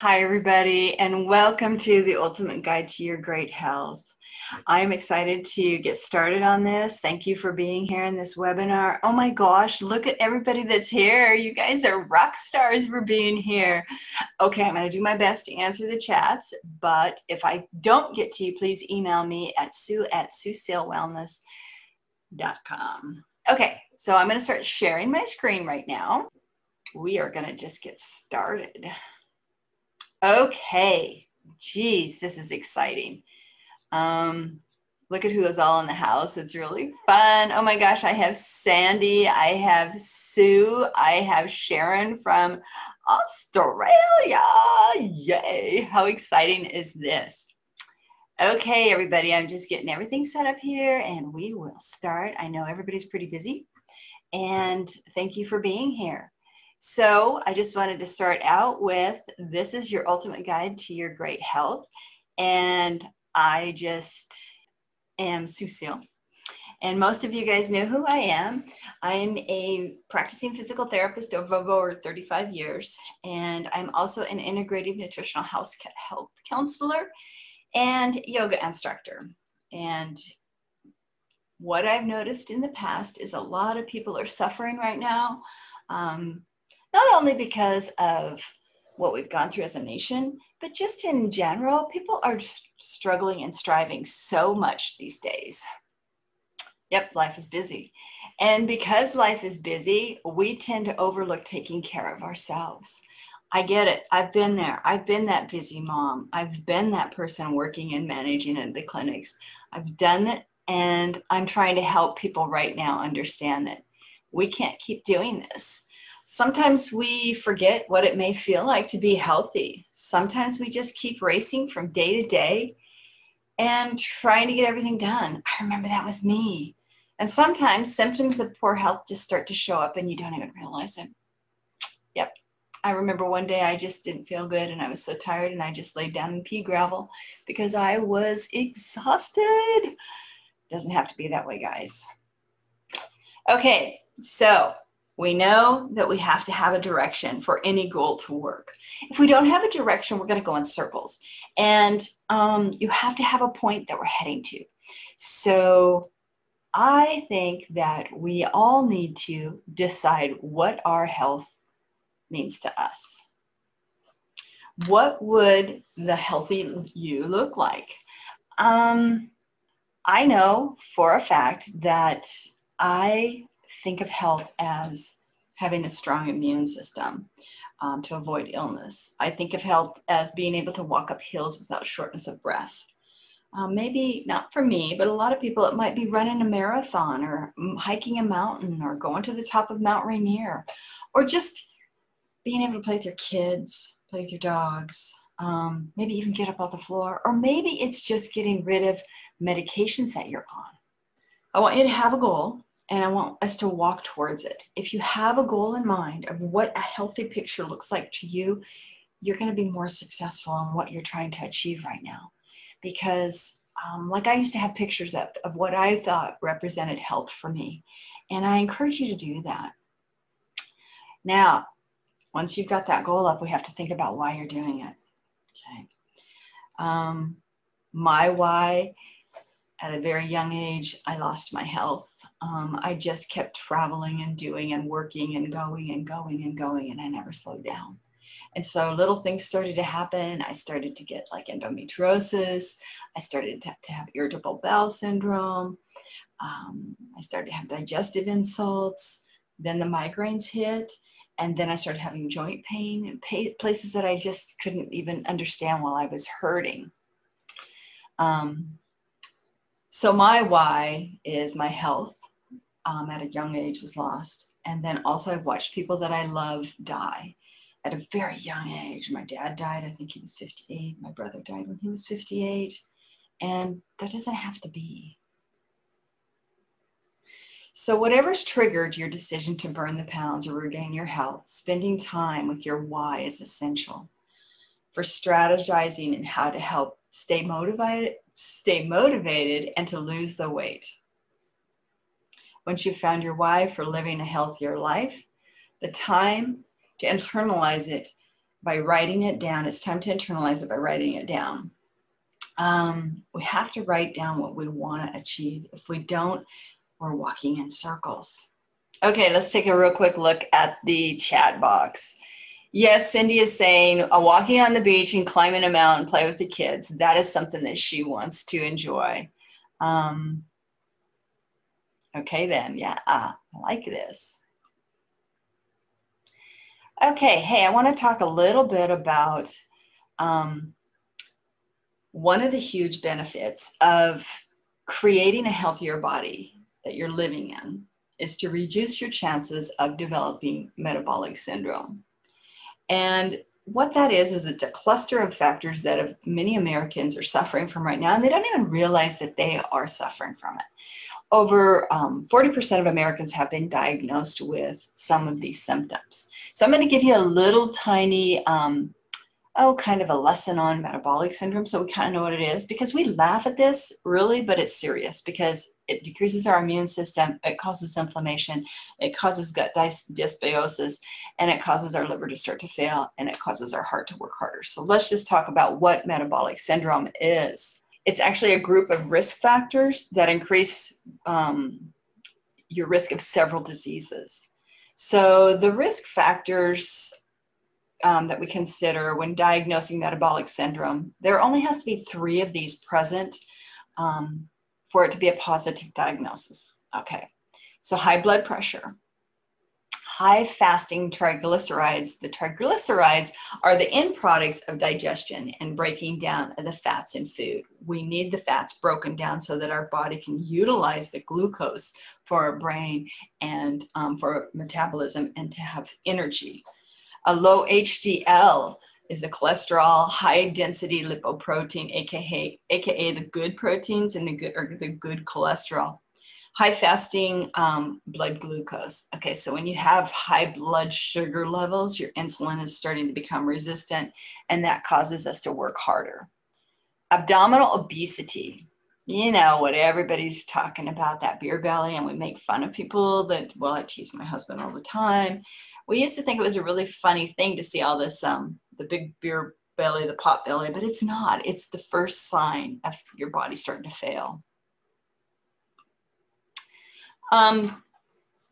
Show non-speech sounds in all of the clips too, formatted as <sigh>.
Hi, everybody, and welcome to the Ultimate Guide to Your Great Health. I'm excited to get started on this. Thank you for being here in this webinar. Oh my gosh, look at everybody that's here. You guys are rock stars for being here. Okay, I'm going to do my best to answer the chats, but if I don't get to you, please email me at sue at suesealwellness.com. Okay, so I'm going to start sharing my screen right now. We are going to just get started. Okay. Geez, this is exciting. Um, look at who is all in the house. It's really fun. Oh my gosh, I have Sandy, I have Sue, I have Sharon from Australia. Yay. How exciting is this? Okay, everybody, I'm just getting everything set up here and we will start. I know everybody's pretty busy and thank you for being here. So I just wanted to start out with this is your ultimate guide to your great health. And I just am Sue Seal. And most of you guys know who I am. I'm a practicing physical therapist of over 35 years, and I'm also an integrative nutritional health health counselor and yoga instructor. And what I've noticed in the past is a lot of people are suffering right now. Um, not only because of what we've gone through as a nation, but just in general, people are struggling and striving so much these days. Yep, life is busy. And because life is busy, we tend to overlook taking care of ourselves. I get it. I've been there. I've been that busy mom. I've been that person working and managing in the clinics. I've done it, and I'm trying to help people right now understand that we can't keep doing this Sometimes we forget what it may feel like to be healthy. Sometimes we just keep racing from day to day and trying to get everything done. I remember that was me. And sometimes symptoms of poor health just start to show up and you don't even realize it. Yep. I remember one day I just didn't feel good and I was so tired and I just laid down in pea gravel because I was exhausted. Doesn't have to be that way, guys. Okay, so we know that we have to have a direction for any goal to work. If we don't have a direction, we're going to go in circles. And um, you have to have a point that we're heading to. So I think that we all need to decide what our health means to us. What would the healthy you look like? Um, I know for a fact that I think of health as having a strong immune system um, to avoid illness. I think of health as being able to walk up hills without shortness of breath. Um, maybe not for me, but a lot of people, it might be running a marathon or hiking a mountain or going to the top of Mount Rainier or just being able to play with your kids, play with your dogs, um, maybe even get up off the floor, or maybe it's just getting rid of medications that you're on. I want you to have a goal and I want us to walk towards it. If you have a goal in mind of what a healthy picture looks like to you, you're going to be more successful in what you're trying to achieve right now. Because, um, like, I used to have pictures of, of what I thought represented health for me. And I encourage you to do that. Now, once you've got that goal up, we have to think about why you're doing it. Okay. Um, my why at a very young age, I lost my health um, I just kept traveling and doing and working and going and going and going, and I never slowed down. And so little things started to happen. I started to get like endometriosis. I started to, to have irritable bowel syndrome. Um, I started to have digestive insults. Then the migraines hit. And then I started having joint pain in pa- places that I just couldn't even understand while I was hurting. Um, so, my why is my health um, at a young age was lost. And then also, I've watched people that I love die at a very young age. My dad died, I think he was 58. My brother died when he was 58. And that doesn't have to be. So, whatever's triggered your decision to burn the pounds or regain your health, spending time with your why is essential for strategizing and how to help stay motivated, stay motivated and to lose the weight. Once you've found your why for living a healthier life, the time to internalize it by writing it down. It's time to internalize it by writing it down. Um, we have to write down what we want to achieve. If we don't, we're walking in circles. Okay, let's take a real quick look at the chat box. Yes, Cindy is saying uh, walking on the beach and climbing a mountain, play with the kids. That is something that she wants to enjoy. Um, okay, then, yeah, ah, I like this. Okay, hey, I want to talk a little bit about um, one of the huge benefits of creating a healthier body that you're living in is to reduce your chances of developing metabolic syndrome. And what that is, is it's a cluster of factors that many Americans are suffering from right now, and they don't even realize that they are suffering from it. Over um, 40% of Americans have been diagnosed with some of these symptoms. So I'm going to give you a little tiny um, oh, kind of a lesson on metabolic syndrome. So we kind of know what it is because we laugh at this really, but it's serious because it decreases our immune system, it causes inflammation, it causes gut dysbiosis, and it causes our liver to start to fail, and it causes our heart to work harder. So let's just talk about what metabolic syndrome is. It's actually a group of risk factors that increase um, your risk of several diseases. So the risk factors um, that we consider when diagnosing metabolic syndrome, there only has to be three of these present um, for it to be a positive diagnosis. Okay, so high blood pressure, high fasting triglycerides. The triglycerides are the end products of digestion and breaking down of the fats in food. We need the fats broken down so that our body can utilize the glucose for our brain and um, for metabolism and to have energy. A low HDL is a cholesterol, high density lipoprotein, aka, aka the good proteins and the good, or the good cholesterol. High fasting um, blood glucose. Okay, so when you have high blood sugar levels, your insulin is starting to become resistant, and that causes us to work harder. Abdominal obesity. You know what everybody's talking about that beer belly, and we make fun of people that, well, I tease my husband all the time we used to think it was a really funny thing to see all this um the big beer belly the pot belly but it's not it's the first sign of your body starting to fail um,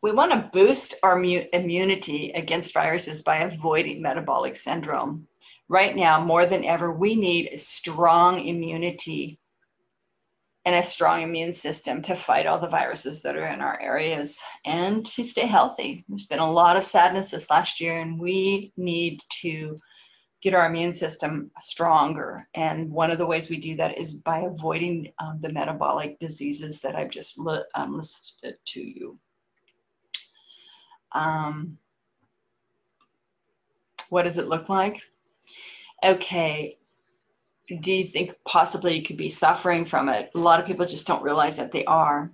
we want to boost our immunity against viruses by avoiding metabolic syndrome right now more than ever we need a strong immunity and a strong immune system to fight all the viruses that are in our areas and to stay healthy. There's been a lot of sadness this last year, and we need to get our immune system stronger. And one of the ways we do that is by avoiding um, the metabolic diseases that I've just li- um, listed to you. Um, what does it look like? Okay, do you think possibly you could be suffering from it? A lot of people just don't realize that they are.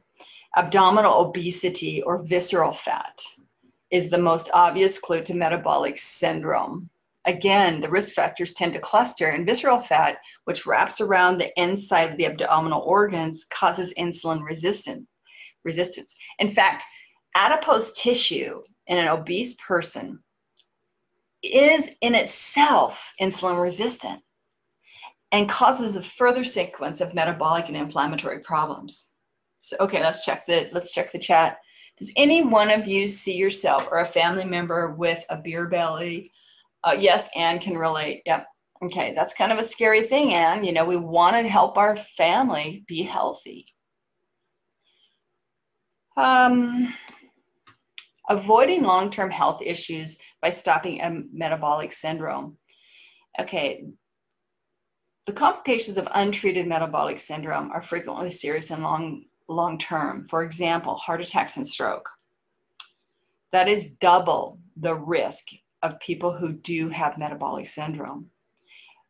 Abdominal obesity or visceral fat is the most obvious clue to metabolic syndrome. Again, the risk factors tend to cluster, and visceral fat, which wraps around the inside of the abdominal organs, causes insulin resistant, resistance. In fact, adipose tissue in an obese person is in itself insulin resistant and causes a further sequence of metabolic and inflammatory problems. So, okay, let's check the let's check the chat. Does any one of you see yourself or a family member with a beer belly? Uh, yes, Anne can relate. Yep. Okay, that's kind of a scary thing, Anne. You know, we want to help our family be healthy. Um, avoiding long-term health issues by stopping a metabolic syndrome. Okay, the complications of untreated metabolic syndrome are frequently serious and long, long term. For example, heart attacks and stroke. That is double the risk of people who do have metabolic syndrome.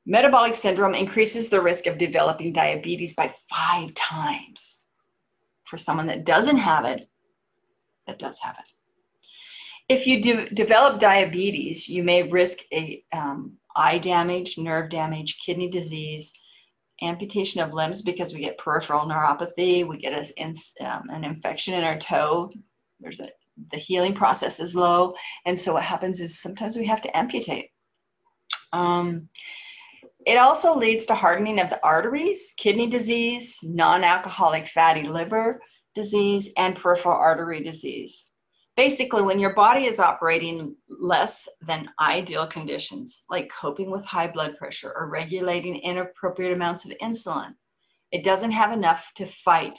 Metabolic syndrome increases the risk of developing diabetes by five times for someone that doesn't have it, that does have it. If you do develop diabetes, you may risk a um, eye damage, nerve damage, kidney disease, amputation of limbs because we get peripheral neuropathy, we get a, um, an infection in our toe. There's a, the healing process is low. And so what happens is sometimes we have to amputate. Um, it also leads to hardening of the arteries, kidney disease, non alcoholic fatty liver disease, and peripheral artery disease. Basically, when your body is operating less than ideal conditions, like coping with high blood pressure or regulating inappropriate amounts of insulin, it doesn't have enough to fight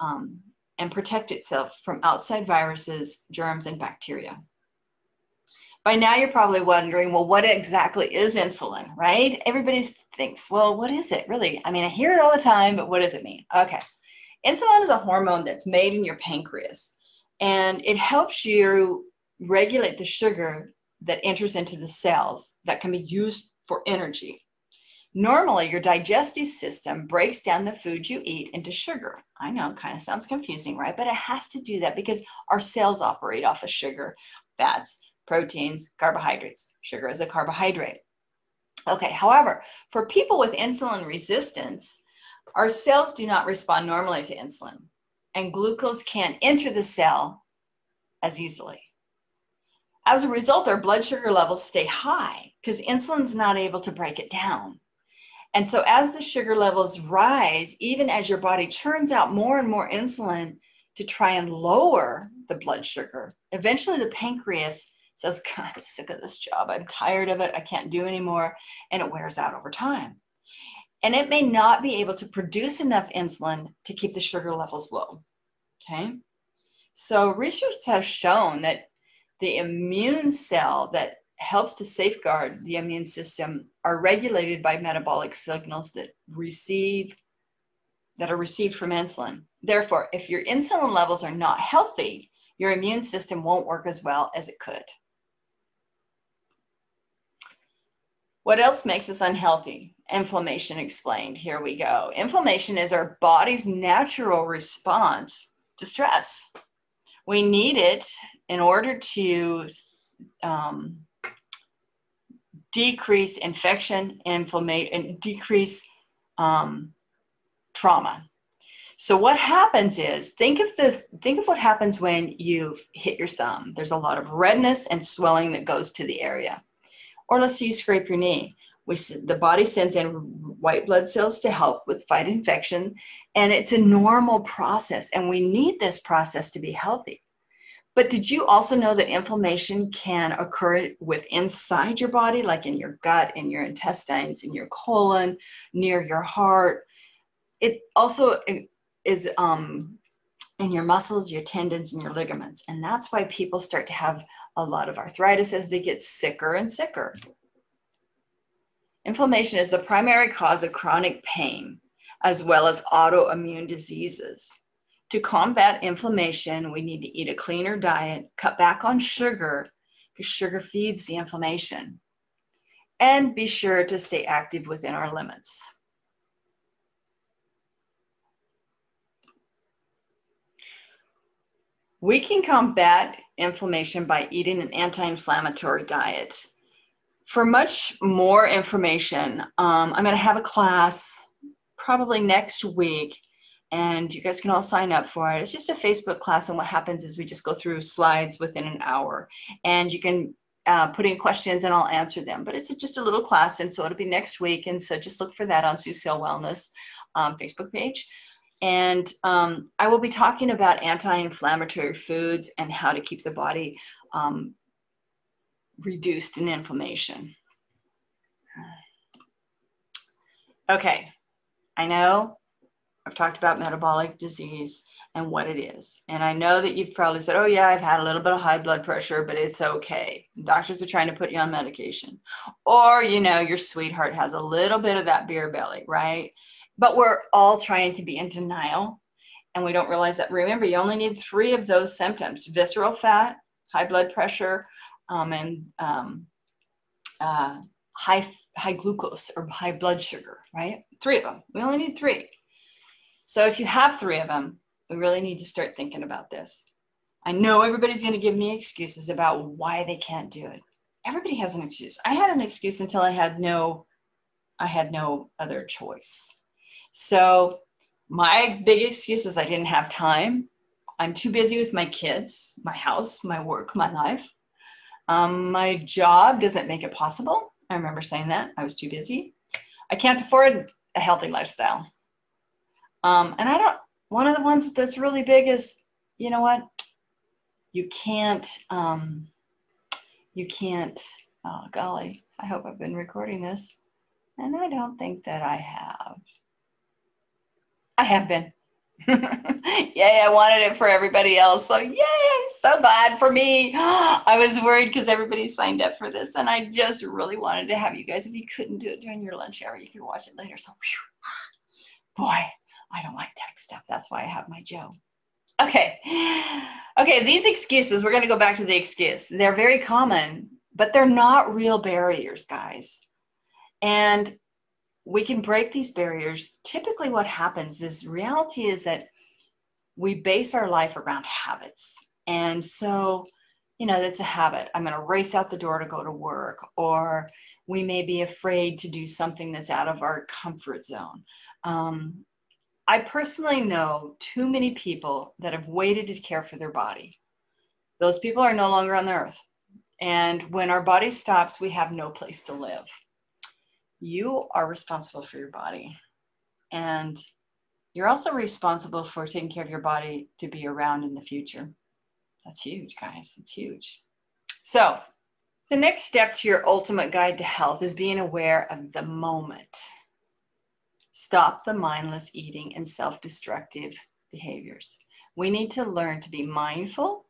um, and protect itself from outside viruses, germs, and bacteria. By now, you're probably wondering, well, what exactly is insulin, right? Everybody thinks, well, what is it really? I mean, I hear it all the time, but what does it mean? Okay. Insulin is a hormone that's made in your pancreas, and it helps you regulate the sugar that enters into the cells that can be used for energy. Normally, your digestive system breaks down the food you eat into sugar. I know, it kind of sounds confusing, right? But it has to do that because our cells operate off of sugar, fats, proteins, carbohydrates. Sugar is a carbohydrate. Okay, however, for people with insulin resistance, our cells do not respond normally to insulin, and glucose can't enter the cell as easily. As a result, our blood sugar levels stay high because insulin's not able to break it down. And so, as the sugar levels rise, even as your body churns out more and more insulin to try and lower the blood sugar, eventually the pancreas says, God, I'm sick of this job. I'm tired of it. I can't do anymore. And it wears out over time. And it may not be able to produce enough insulin to keep the sugar levels low. Okay. So research has shown that the immune cell that helps to safeguard the immune system are regulated by metabolic signals that receive that are received from insulin. Therefore, if your insulin levels are not healthy, your immune system won't work as well as it could. What else makes us unhealthy? Inflammation explained. Here we go. Inflammation is our body's natural response to stress. We need it in order to um, decrease infection, inflammation, and decrease um, trauma. So what happens is think of the think of what happens when you hit your thumb. There's a lot of redness and swelling that goes to the area or let's say you scrape your knee. We, the body sends in white blood cells to help with fight infection, and it's a normal process, and we need this process to be healthy. But did you also know that inflammation can occur with inside your body, like in your gut, in your intestines, in your colon, near your heart? It also is um, in your muscles, your tendons, and your ligaments. And that's why people start to have a lot of arthritis as they get sicker and sicker. Inflammation is the primary cause of chronic pain, as well as autoimmune diseases. To combat inflammation, we need to eat a cleaner diet, cut back on sugar, because sugar feeds the inflammation, and be sure to stay active within our limits. We can combat inflammation by eating an anti inflammatory diet. For much more information, um, I'm going to have a class probably next week, and you guys can all sign up for it. It's just a Facebook class, and what happens is we just go through slides within an hour, and you can uh, put in questions and I'll answer them. But it's just a little class, and so it'll be next week, and so just look for that on Sue Seal Wellness um, Facebook page. And um, I will be talking about anti inflammatory foods and how to keep the body um, reduced in inflammation. Okay, I know I've talked about metabolic disease and what it is. And I know that you've probably said, oh, yeah, I've had a little bit of high blood pressure, but it's okay. Doctors are trying to put you on medication. Or, you know, your sweetheart has a little bit of that beer belly, right? but we're all trying to be in denial and we don't realize that remember you only need three of those symptoms visceral fat high blood pressure um, and um, uh, high high glucose or high blood sugar right three of them we only need three so if you have three of them we really need to start thinking about this i know everybody's going to give me excuses about why they can't do it everybody has an excuse i had an excuse until i had no i had no other choice so my big excuse was I didn't have time. I'm too busy with my kids, my house, my work, my life. Um, my job doesn't make it possible. I remember saying that. I was too busy. I can't afford a healthy lifestyle. Um, and I don't, one of the ones that's really big is, you know what? You can't, um, you can't, oh golly, I hope I've been recording this. And I don't think that I have. I have been. <laughs> yay, I wanted it for everybody else. So, yay, so glad for me. <gasps> I was worried because everybody signed up for this, and I just really wanted to have you guys. If you couldn't do it during your lunch hour, you could watch it later. So, whew, <gasps> boy, I don't like tech stuff. That's why I have my Joe. Okay. Okay, these excuses, we're going to go back to the excuse. They're very common, but they're not real barriers, guys. And we can break these barriers. Typically, what happens is reality is that we base our life around habits. And so, you know, that's a habit. I'm going to race out the door to go to work, or we may be afraid to do something that's out of our comfort zone. Um, I personally know too many people that have waited to care for their body. Those people are no longer on the earth. And when our body stops, we have no place to live you are responsible for your body. And you're also responsible for taking care of your body to be around in the future. That's huge, guys. It's huge. So, the next step to your ultimate guide to health is being aware of the moment. Stop the mindless eating and self destructive behaviors. We need to learn to be mindful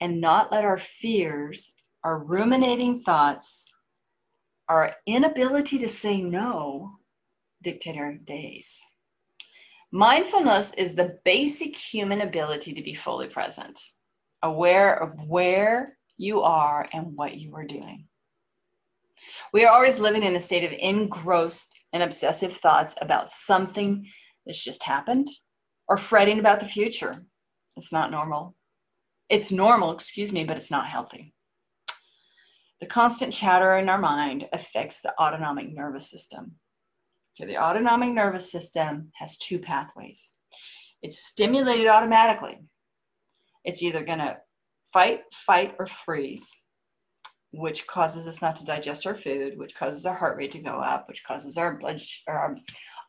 and not let our fears, our ruminating thoughts, our inability to say no dictate our days. Mindfulness is the basic human ability to be fully present, aware of where you are and what you are doing. We are always living in a state of engrossed and obsessive thoughts about something that's just happened or fretting about the future. It's not normal. It's normal, excuse me, but it's not healthy. The constant chatter in our mind affects the autonomic nervous system. Okay, the autonomic nervous system has two pathways. It's stimulated automatically. It's either going to fight, fight, or freeze, which causes us not to digest our food, which causes our heart rate to go up, which causes our blood or our,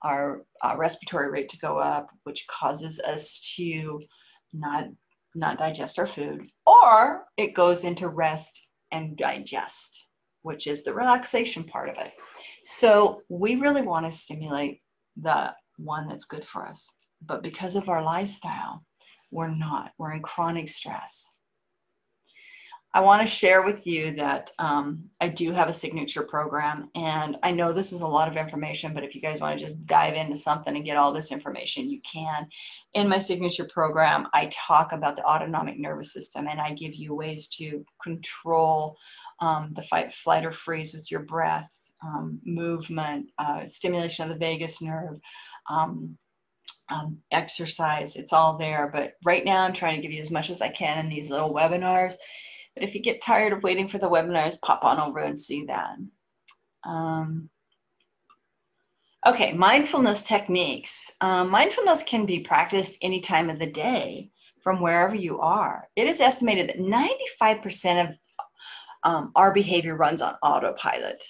our uh, respiratory rate to go up, which causes us to not not digest our food, or it goes into rest and digest, which is the relaxation part of it. So we really want to stimulate the one that's good for us. But because of our lifestyle, we're not. We're in chronic stress. I want to share with you that um, I do have a signature program, and I know this is a lot of information, but if you guys want to just dive into something and get all this information, you can. In my signature program, I talk about the autonomic nervous system, and I give you ways to control um, the fight, flight, or freeze with your breath, um, movement, uh, stimulation of the vagus nerve. Um, um, exercise, it's all there. But right now, I'm trying to give you as much as I can in these little webinars but if you get tired of waiting for the webinars, pop on over and see that. Um, okay, mindfulness techniques. Um, mindfulness can be practiced any time of the day from wherever you are. It is estimated that 95% of um, our behavior runs on autopilot.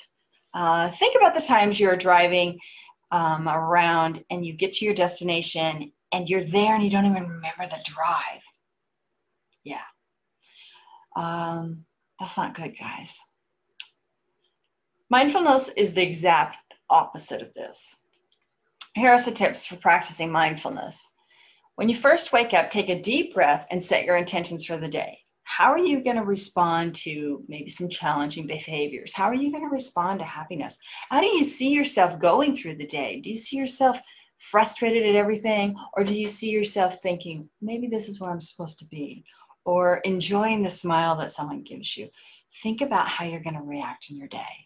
Uh, think about the times you're driving um, around and you get to your destination and you're there and you don't even remember the drive. Yeah, um, that's not good, guys. Mindfulness is the exact opposite of this. Here are some tips for practicing mindfulness. When you first wake up, take a deep breath and set your intentions for the day. How are you going to respond to maybe some challenging behaviors? How are you going to respond to happiness? How do you see yourself going through the day? Do you see yourself frustrated at everything? Or do you see yourself thinking, maybe this is where I'm supposed to be? Or enjoying the smile that someone gives you. Think about how you're going to react in your day.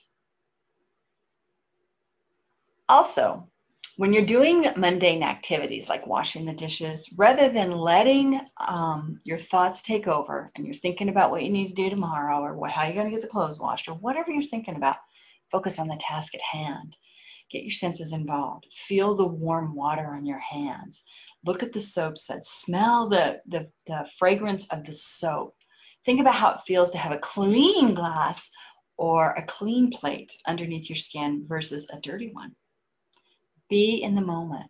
Also, when you're doing mundane activities like washing the dishes, rather than letting um, your thoughts take over and you're thinking about what you need to do tomorrow or what, how you're going to get the clothes washed or whatever you're thinking about, focus on the task at hand. Get your senses involved. Feel the warm water on your hands look at the soap suds, smell the, the, the fragrance of the soap. Think about how it feels to have a clean glass or a clean plate underneath your skin versus a dirty one. Be in the moment.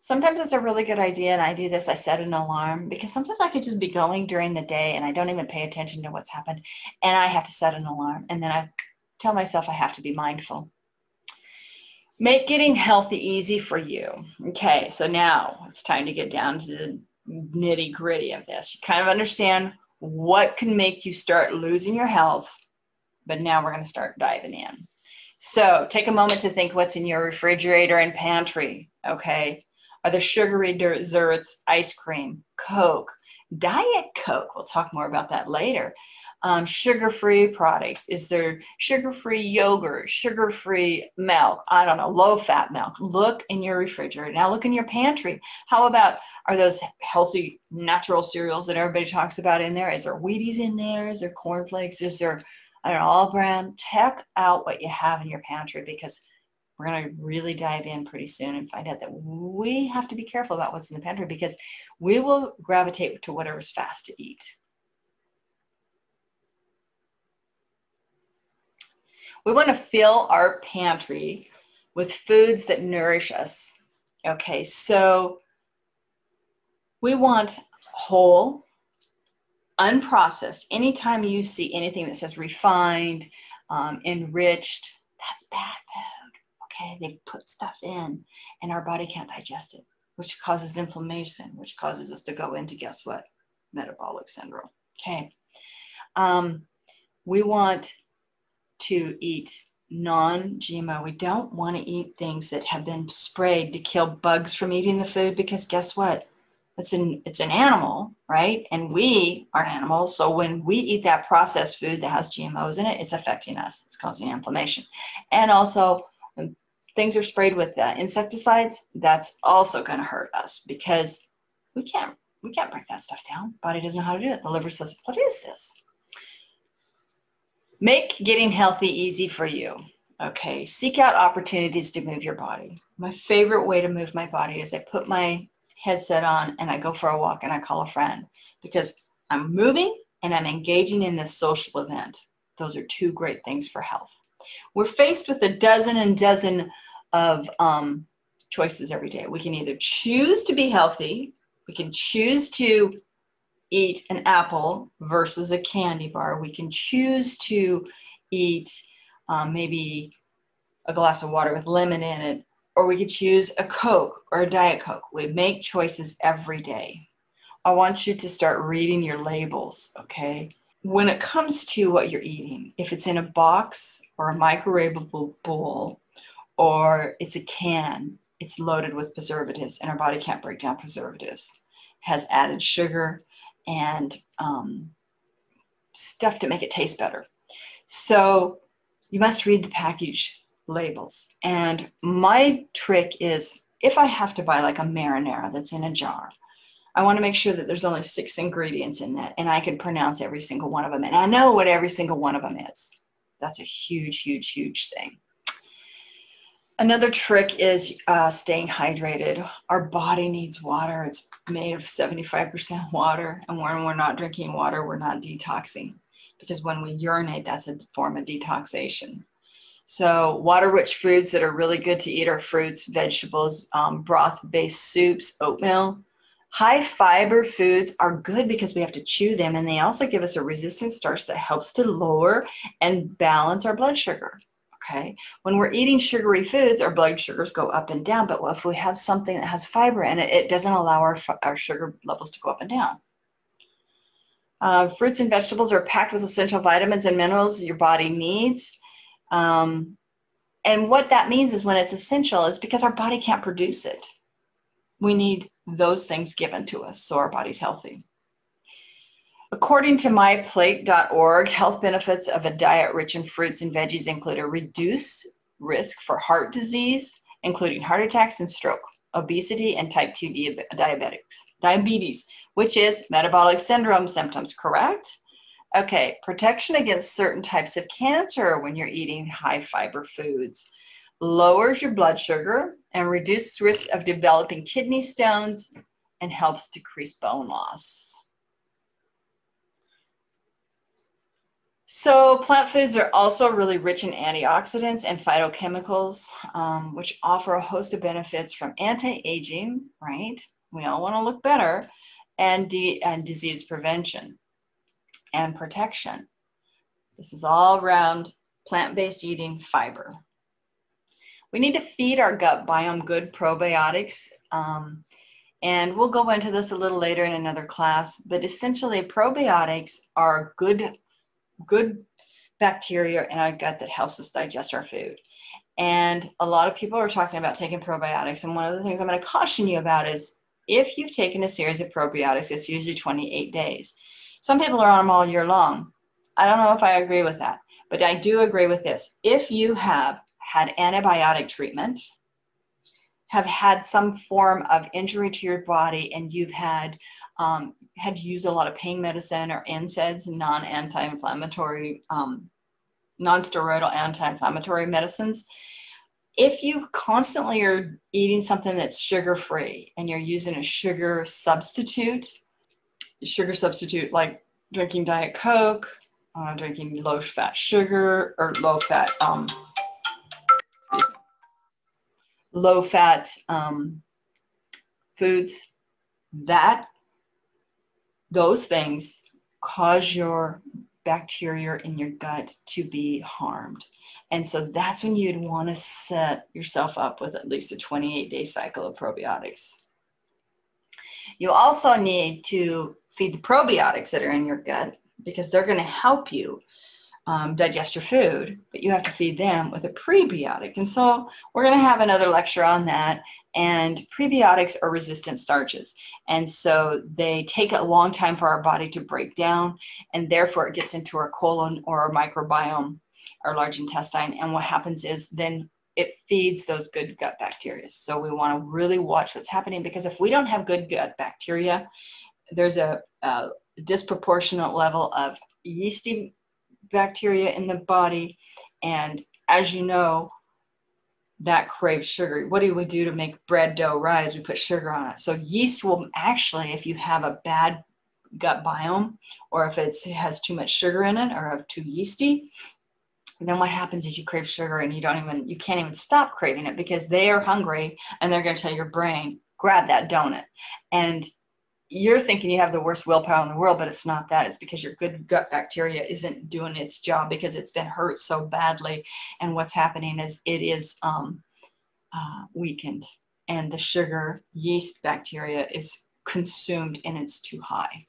Sometimes it's a really good idea, and I do this. I set an alarm because sometimes I could just be going during the day and I don't even pay attention to what's happened. And I have to set an alarm. And then I tell myself I have to be mindful. Make getting healthy easy for you. Okay, so now it's time to get down to the nitty gritty of this. You kind of understand what can make you start losing your health, but now we're going to start diving in. So take a moment to think what's in your refrigerator and pantry. Okay, are there sugary desserts, ice cream, Coke, Diet Coke? We'll talk more about that later um, sugar-free products? Is there sugar-free yogurt, sugar-free milk? I don't know, low-fat milk. Look in your refrigerator. Now look in your pantry. How about are those healthy natural cereals that everybody talks about in there? Is there Wheaties in there? Is there cornflakes? Is there I don't know, All-Bran? Check out what you have in your pantry because we're going to really dive in pretty soon and find out that we have to be careful about what's in the pantry because we will gravitate to whatever's fast to eat. We want to fill our pantry with foods that nourish us. Okay, so we want whole, unprocessed. Anytime you see anything that says refined, um, enriched, that's bad food. Okay, they put stuff in and our body can't digest it, which causes inflammation, which causes us to go into guess what? Metabolic syndrome. Okay. Um, we want to eat non GMO. We don't want to eat things that have been sprayed to kill bugs from eating the food because guess what? It's an it's an animal, right? And we are animals. So when we eat that processed food that has GMOs in it, it's affecting us. It's causing inflammation. And also things are sprayed with uh, insecticides, that's also going to hurt us because we can't we can't break that stuff down. Body doesn't know how to do it. The liver says, "What is this?" Make getting healthy easy for you. Okay, seek out opportunities to move your body. My favorite way to move my body is I put my headset on and I go for a walk and I call a friend because I'm moving and I'm engaging in this social event. Those are two great things for health. We're faced with a dozen and dozen of um, choices every day. We can either choose to be healthy, we can choose to eat an apple versus a candy bar. We can choose to eat um, maybe a glass of water with lemon in it, or we could choose a Coke or a Diet Coke. We make choices every day. I want you to start reading your labels, okay? When it comes to what you're eating, if it's in a box or a microwavable bowl or it's a can, it's loaded with preservatives and our body can't break down preservatives. Has added sugar, and um, stuff to make it taste better. So you must read the package labels. And my trick is if I have to buy like a marinara that's in a jar, I want to make sure that there's only six ingredients in that and I can pronounce every single one of them. And I know what every single one of them is. That's a huge, huge, huge thing. Another trick is uh, staying hydrated. Our body needs water. It's made of 75% water. And when we're not drinking water, we're not detoxing. Because when we urinate, that's a form of detoxation. So, water rich foods that are really good to eat are fruits, vegetables, um, broth based soups, oatmeal. High fiber foods are good because we have to chew them, and they also give us a resistant starch that helps to lower and balance our blood sugar. Okay. When we're eating sugary foods, our blood sugars go up and down. But if we have something that has fiber in it, it doesn't allow our, our sugar levels to go up and down. Uh, fruits and vegetables are packed with essential vitamins and minerals your body needs. Um, and what that means is when it's essential is because our body can't produce it. We need those things given to us so our body's healthy. According to myplate.org, health benefits of a diet rich in fruits and veggies include a reduced risk for heart disease, including heart attacks and stroke, obesity, and type 2 diabetics, diabetes, which is metabolic syndrome symptoms, correct? Okay, protection against certain types of cancer when you're eating high fiber foods. Lowers your blood sugar and reduces risk of developing kidney stones and helps decrease bone loss. So, plant foods are also really rich in antioxidants and phytochemicals, um, which offer a host of benefits from anti aging, right? We all want to look better, and, de- and disease prevention and protection. This is all around plant based eating fiber. We need to feed our gut biome good probiotics. Um, and we'll go into this a little later in another class, but essentially, probiotics are good good bacteria in our gut that helps us digest our food. And a lot of people are talking about taking probiotics. And one of the things I'm going to caution you about is if you've taken a series of probiotics, it's usually 28 days. Some people are on them all year long. I don't know if I agree with that, but I do agree with this. If you have had antibiotic treatment, have had some form of injury to your body, and you've had um, had to use a lot of pain medicine or NSAIDs, non-anti-inflammatory, um, non-steroidal anti-inflammatory medicines. If you constantly are eating something that's sugar-free and you're using a sugar substitute, sugar substitute like drinking Diet Coke, uh, drinking low-fat sugar or low-fat, um, low-fat um, foods, that those things cause your bacteria in your gut to be harmed. And so that's when you'd want to set yourself up with at least a 28 day cycle of probiotics. You also need to feed the probiotics that are in your gut because they're going to help you um, digest your food, but you have to feed them with a prebiotic. And so we're going to have another lecture on that. And prebiotics are resistant starches. And so they take a long time for our body to break down, and therefore it gets into our colon or our microbiome, our large intestine. And what happens is then it feeds those good gut bacteria. So we want to really watch what's happening because if we don't have good gut bacteria, there's a, a disproportionate level of yeasty bacteria in the body. And as you know, that craves sugar. What do we do to make bread dough rise? We put sugar on it. So yeast will actually, if you have a bad gut biome, or if it has too much sugar in it or too yeasty, then what happens is you crave sugar and you don't even you can't even stop craving it because they are hungry and they're going to tell your brain grab that donut and you're thinking you have the worst willpower in the world, but it's not that. It's because your good gut bacteria isn't doing its job because it's been hurt so badly. And what's happening is it is um, uh, weakened, and the sugar yeast bacteria is consumed and it's too high.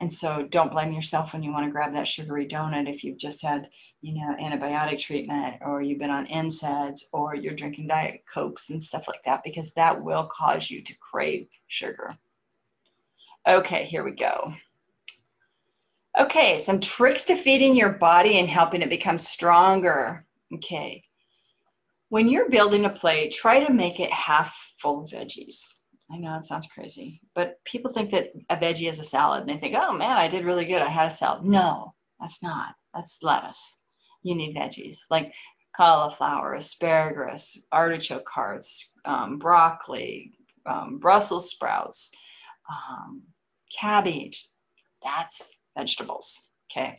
And so don't blame yourself when you want to grab that sugary donut if you've just had, you know, antibiotic treatment or you've been on NSAIDs or you're drinking Diet Cokes and stuff like that, because that will cause you to crave sugar. Okay, here we go. Okay, some tricks to feeding your body and helping it become stronger. Okay. When you're building a plate, try to make it half full of veggies. I know it sounds crazy, but people think that a veggie is a salad and they think, oh man, I did really good. I had a salad. No, that's not. That's lettuce. You need veggies like cauliflower, asparagus, artichoke hearts, um, broccoli, um, Brussels sprouts, um, cabbage, that's vegetables. Okay.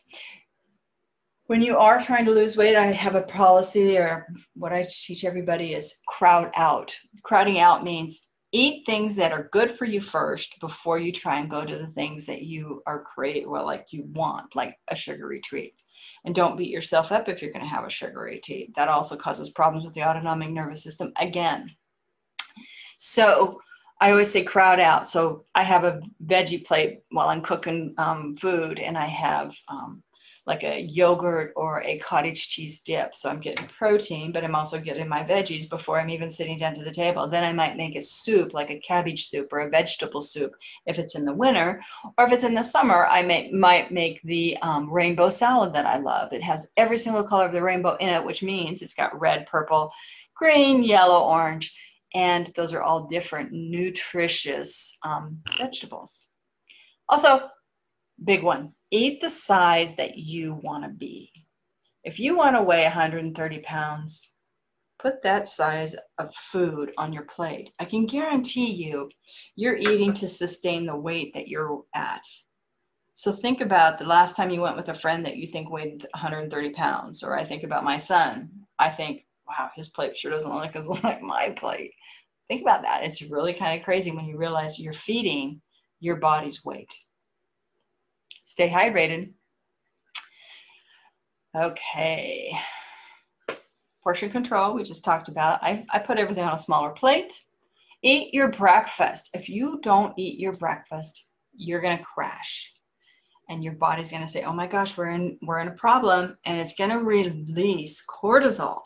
When you are trying to lose weight, I have a policy, or what I teach everybody is crowd out. Crowding out means eat things that are good for you first before you try and go to the things that you are create well like you want like a sugary treat and don't beat yourself up if you're going to have a sugary treat that also causes problems with the autonomic nervous system again so I always say crowd out. So I have a veggie plate while I'm cooking um, food, and I have um, like a yogurt or a cottage cheese dip. So I'm getting protein, but I'm also getting my veggies before I'm even sitting down to the table. Then I might make a soup, like a cabbage soup or a vegetable soup, if it's in the winter, or if it's in the summer, I may, might make the um, rainbow salad that I love. It has every single color of the rainbow in it, which means it's got red, purple, green, yellow, orange and those are all different nutritious um, vegetables. Also, big one, eat the size that you want to be. If you want to weigh 130 pounds, put that size of food on your plate. I can guarantee you, you're eating to sustain the weight that you're at. So think about the last time you went with a friend that you think weighed 130 pounds, or I think about my son. I think, wow, his plate sure doesn't look as <laughs> like my plate. Think about that. It's really kind of crazy when you realize you're feeding your body's weight. Stay hydrated. Okay. Portion control, we just talked about. I, I put everything on a smaller plate. Eat your breakfast. If you don't eat your breakfast, you're going to crash. And your body's going to say, oh my gosh, we're in, we're in a problem. And it's going to release cortisol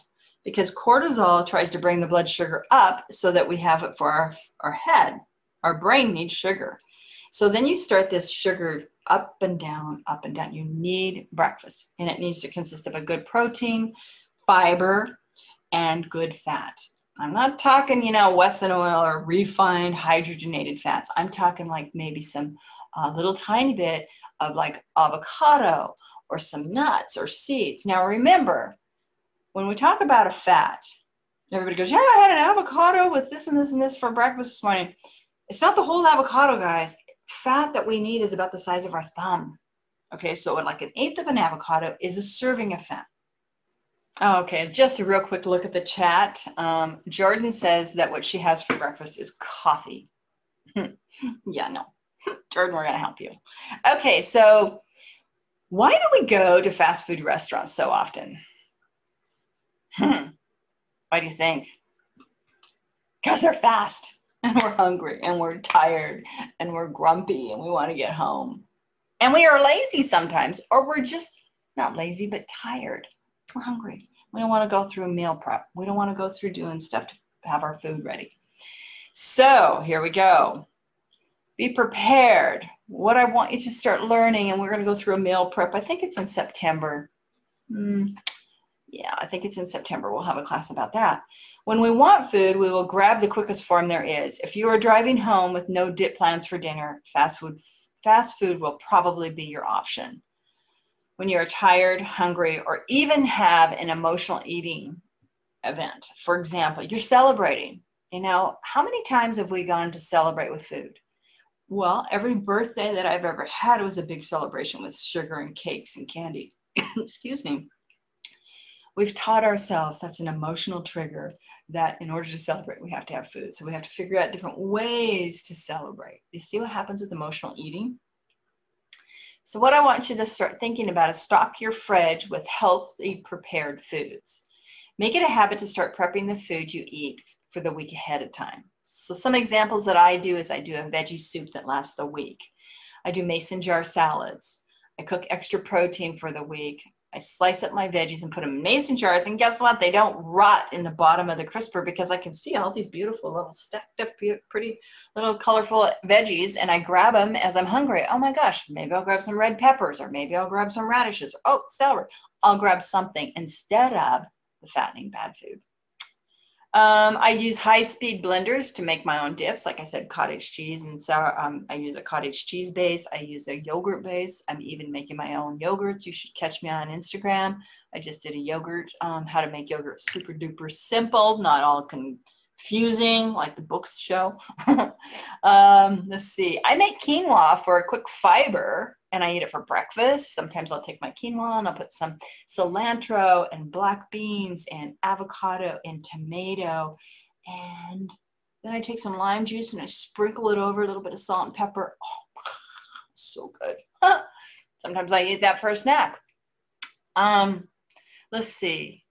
because cortisol tries to bring the blood sugar up so that we have it for our, our head. Our brain needs sugar. So then you start this sugar up and down, up and down. You need breakfast, and it needs to consist of a good protein, fiber, and good fat. I'm not talking, you know, Wesson oil or refined hydrogenated fats. I'm talking like maybe some uh, little tiny bit of like avocado or some nuts or seeds. Now, remember, when we talk about a fat, everybody goes, Yeah, I had an avocado with this and this and this for breakfast this morning. It's not the whole avocado, guys fat that we need is about the size of our thumb. Okay, so like an eighth of an avocado is a serving of fat. Okay, just a real quick look at the chat. Um, Jordan says that what she has for breakfast is coffee. <laughs> yeah, no. <laughs> Jordan, we're going to help you. Okay, so why do we go to fast food restaurants so often? Hmm. Why do you think? Because they're fast and we're hungry and we're tired and we're grumpy and we want to get home. And we are lazy sometimes, or we're just not lazy, but tired. We're hungry. We don't want to go through a meal prep. We don't want to go through doing stuff to have our food ready. So here we go. Be prepared. What I want you to start learning, and we're going to go through a meal prep. I think it's in September. Mm, yeah, I think it's in September. We'll have a class about that. When we want food, we will grab the quickest form there is. If you are driving home with no dip plans for dinner, fast food, fast food will probably be your option. When you are tired, hungry, or even have an emotional eating event, for example, you're celebrating. You know, how many times have we gone to celebrate with food? Well, every birthday that I've ever had was a big celebration with sugar and cakes and candy. <coughs> Excuse me we've taught ourselves that's an emotional trigger that in order to celebrate, we have to have food. So we have to figure out different ways to celebrate. You see what happens with emotional eating? So, what I want you to start thinking about is stock your fridge with healthy prepared foods. Make it a habit to start prepping the food you eat for the week ahead of time. So, some examples that I do is I do a veggie soup that lasts the week. I do mason jar salads. I cook extra protein for the week. I slice up my veggies and put them in mason jars. And guess what? They don't rot in the bottom of the crisper because I can see all these beautiful little stacked up, pretty little colorful veggies. And I grab them as I'm hungry. Oh my gosh, maybe I'll grab some red peppers or maybe I'll grab some radishes. Or, oh, celery. I'll grab something instead of the fattening bad food. Um, I use high speed blenders to make my own dips. Like I said, cottage cheese and sour. Um, I use a cottage cheese base. I use a yogurt base. I'm even making my own yogurts. You should catch me on Instagram. I just did a yogurt, um, how to make yogurt super duper simple, not all confusing like the books show. <laughs> um, let's see. I make quinoa for a quick fiber and I eat it for breakfast. Sometimes I'll take my quinoa and I'll put some cilantro and black beans and avocado and tomato. And then I take some lime juice and I sprinkle it over a little bit of salt and pepper. Oh, so good. Sometimes I eat that for a snack. Um, let's see.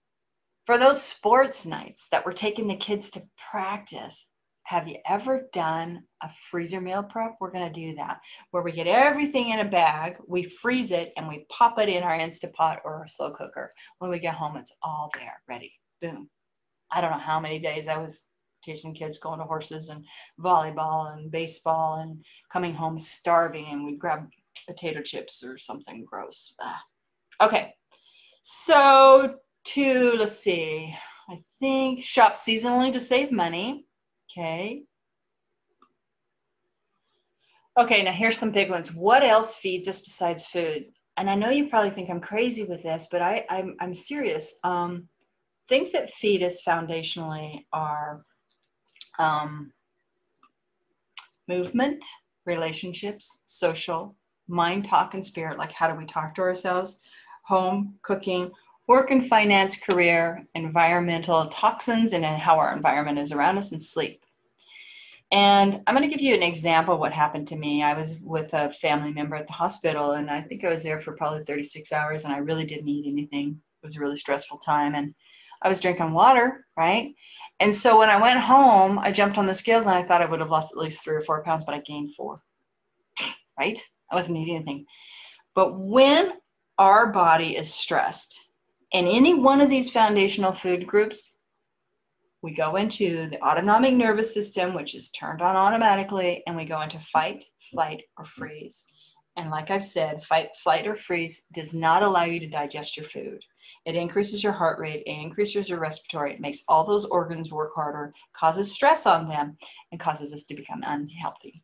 For those sports nights that we're taking the kids to practice, have you ever done a freezer meal prep? We're going to do that where we get everything in a bag, we freeze it, and we pop it in our Instapot or our slow cooker. When we get home, it's all there, ready. Boom. I don't know how many days I was teaching kids going to horses and volleyball and baseball and coming home starving, and we'd grab potato chips or something gross. Ah. Okay. So, to let's see, I think shop seasonally to save money Okay. Okay, now here's some big ones. What else feeds us besides food? And I know you probably think I'm crazy with this, but I, I'm, I'm serious. Um, things that feed us foundationally are um, movement, relationships, social, mind, talk, and spirit. Like, how do we talk to ourselves? Home, cooking, work and finance, career, environmental toxins, and how our environment is around us, and sleep. And I'm going to give you an example of what happened to me. I was with a family member at the hospital, and I think I was there for probably 36 hours, and I really didn't eat anything. It was a really stressful time, and I was drinking water, right? And so when I went home, I jumped on the scales, and I thought I would have lost at least three or four pounds, but I gained four, <laughs> right? I wasn't eating anything. But when our body is stressed, in any one of these foundational food groups, we go into the autonomic nervous system, which is turned on automatically, and we go into fight, flight, or freeze. And like I've said, fight, flight, or freeze does not allow you to digest your food. It increases your heart rate, it increases your respiratory, it makes all those organs work harder, causes stress on them, and causes us to become unhealthy.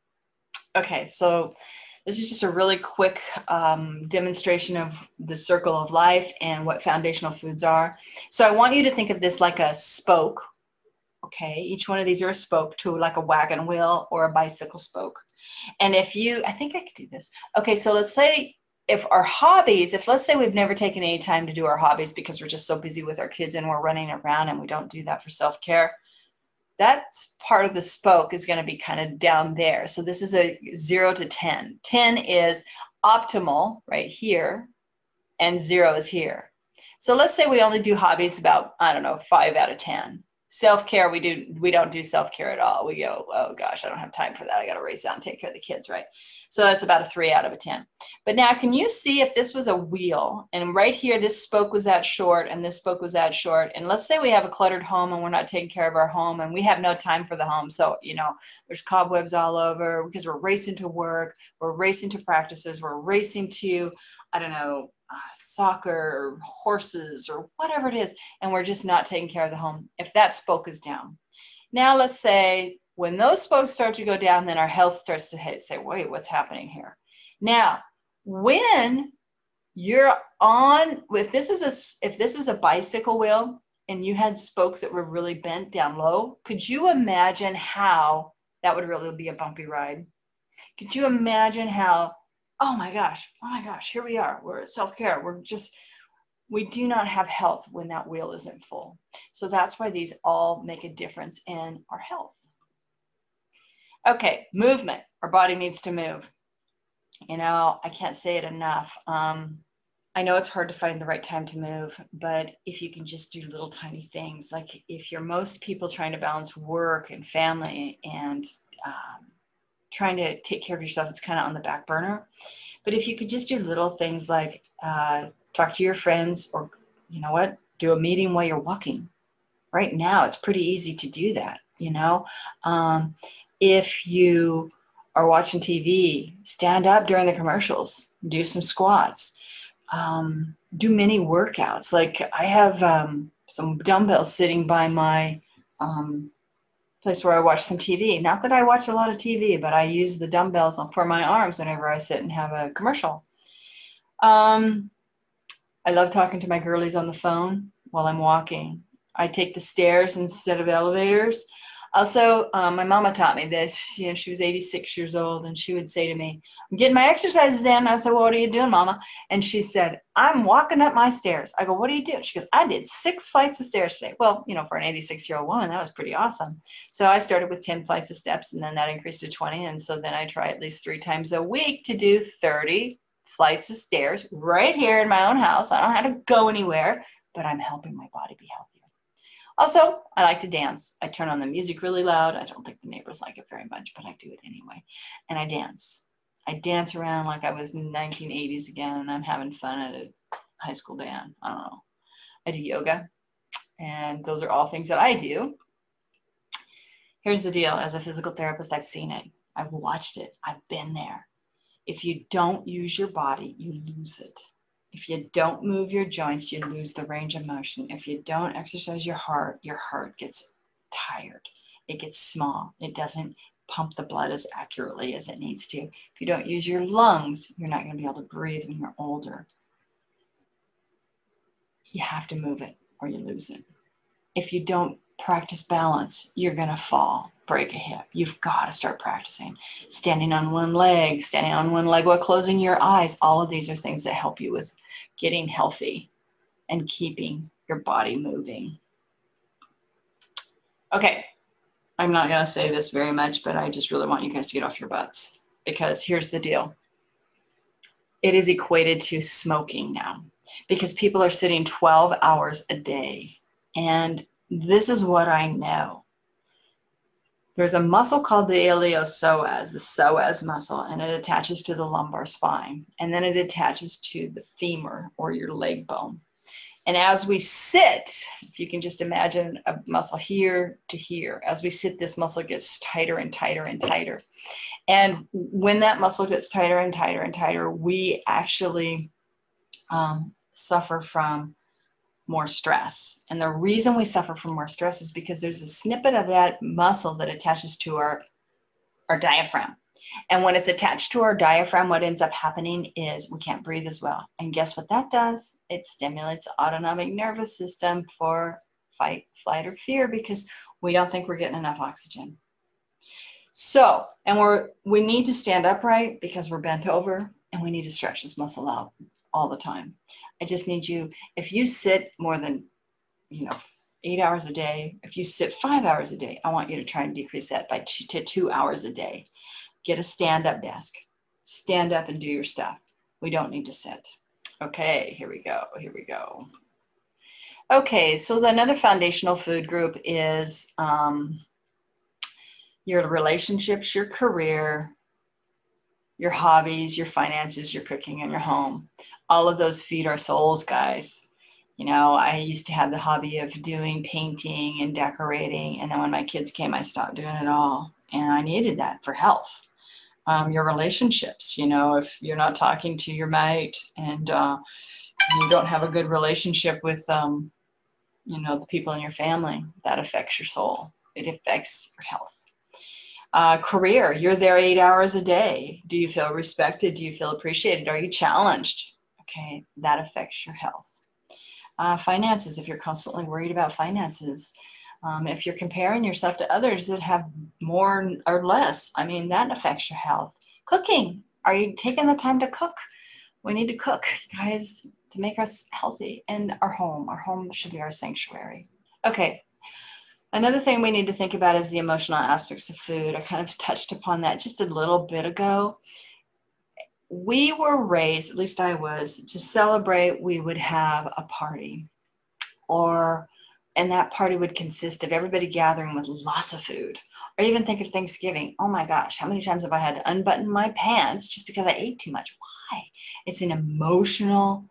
Okay, so this is just a really quick um, demonstration of the circle of life and what foundational foods are. So I want you to think of this like a spoke Okay, each one of these are a spoke to like a wagon wheel or a bicycle spoke. And if you, I think I could do this. Okay, so let's say if our hobbies, if let's say we've never taken any time to do our hobbies because we're just so busy with our kids and we're running around and we don't do that for self care, that's part of the spoke is going to be kind of down there. So this is a zero to 10. 10 is optimal right here, and zero is here. So let's say we only do hobbies about, I don't know, five out of 10 self-care we do we don't do self-care at all. We go oh gosh i don't have time for that. I got to race out and take care of the kids right? So that's about a three out of a ten. But now can you see if this was a wheel? And right here this spoke was that short and this spoke was that short. And let's say we have a cluttered home and we're not taking care of our home and we have no time for the home. So you know there's cobwebs all over because we're racing to work we're racing to practices we're racing to i don't know uh, soccer or horses or whatever it is, and we're just not taking care of the home, if that spoke is down. Now, let's say when those spokes start to go down, then our health starts to hit, say, wait, what's happening here? Now, when you're on, if this is a, if this is a bicycle wheel and you had spokes that were really bent down low, could you imagine how that would really be a bumpy ride? Could you imagine how oh my gosh, oh my gosh, here we are. We're at self care. We're just, we do not have health when that wheel isn't full. So that's why these all make a difference in our health. Okay, movement. Our body needs to move. You know, I can't say it enough. Um, I know it's hard to find the right time to move, but if you can just do little tiny things, like if you're most people trying to balance work and family and um, trying to take care of yourself, it's kind of on the back burner. But if you could just do little things like uh, talk to your friends, or you know what, do a meeting while you're walking. Right now, it's pretty easy to do that. You know, um, if you are watching TV, stand up during the commercials, do some squats, um, do many workouts. Like I have um, some dumbbells sitting by my um, place where I watch some TV. Not that I watch a lot of TV, but I use the dumbbells for my arms whenever I sit and have a commercial. Um, I love talking to my girlies on the phone while I'm walking. I take the stairs instead of elevators. Also, um, my mama taught me this. You know, she was 86 years old, and she would say to me, "I'm getting my exercises in." I said, "Well, what are you doing, Mama?" And she said, "I'm walking up my stairs." I go, "What are you doing?" She goes, "I did six flights of stairs today." Well, you know, for an 86 year old woman, that was pretty awesome. So I started with 10 flights of steps, and then that increased to 20, and so then I try at least three times a week to do 30 flights of stairs right here in my own house. I don't have to go anywhere, but I'm helping my body be healthy. Also, I like to dance. I turn on the music really loud. I don't think the neighbors like it very much, but I do it anyway. And I dance. I dance around like I was in the 1980s again, and I'm having fun at a high school band. I don't know. I do yoga, and those are all things that I do. Here's the deal as a physical therapist, I've seen it, I've watched it, I've been there. If you don't use your body, you lose it. If you don't move your joints, you lose the range of motion. If you don't exercise your heart, your heart gets tired. It gets small. It doesn't pump the blood as accurately as it needs to. If you don't use your lungs, you're not going to be able to breathe when you're older. You have to move it or you lose it. If you don't practice balance, you're going to fall, break a hip. You've got to start practicing. Standing on one leg, standing on one leg while closing your eyes. All of these are things that help you with getting healthy and keeping your body moving. Okay, I'm not going to say this very much, but I just really want you guys to get off your butts because here's the deal it is equated to smoking now because people are sitting 12 hours a day. And this is what I know. There's a muscle called the iliopsoas, the psoas muscle, and it attaches to the lumbar spine. And then it attaches to the femur or your leg bone. And as we sit, if you can just imagine a muscle here to here, as we sit, this muscle gets tighter and tighter and tighter. And when that muscle gets tighter and tighter and tighter, we actually um, suffer from more stress. And the reason we suffer from more stress is because there's a snippet of that muscle that attaches to our, our diaphragm. And when it's attached to our diaphragm, what ends up happening is we can't breathe as well. And guess what that does? It stimulates autonomic nervous system for fight, flight, or fear because we don't think we're getting enough oxygen. So, and we're we need to stand upright because we're bent over and we need to stretch this muscle out all the time. I just need you, if you sit more than, you know, eight hours a day, if you sit five hours a day, I want you to try and decrease that by two to two hours a day. Get a stand up desk, stand up and do your stuff. We don't need to sit. Okay, here we go. Here we go. Okay, so another foundational food group is um, your relationships, your career, your hobbies, your finances, your cooking, and your home all of those feed our souls, guys. You know, I used to have the hobby of doing painting and decorating. And then when my kids came, I stopped doing it all. And I needed that for health. Um, your relationships, you know, if you're not talking to your mate and uh, you don't have a good relationship with, um, you know, the people in your family, that affects your soul. It affects your health. Uh, career, you're there eight hours a day. Do you feel respected? Do you feel appreciated? Are you challenged? Okay, that affects your health. Uh, finances, if you're constantly worried about finances, um, if you're comparing yourself to others that have more or less, I mean, that affects your health. Cooking, are you taking the time to cook? We need to cook, <laughs> guys, to make us healthy. And our home, our home should be our sanctuary. Okay, Another thing we need to think about is the emotional aspects of food. I kind of <laughs> touched upon that just a little bit ago we were raised, at least I was, to celebrate, we would have a party. Or, and that party would consist of everybody gathering with lots of food. Or even think of Thanksgiving. Oh my gosh, how many times have I had to unbutton my pants just because I ate too much? Why? It's an emotional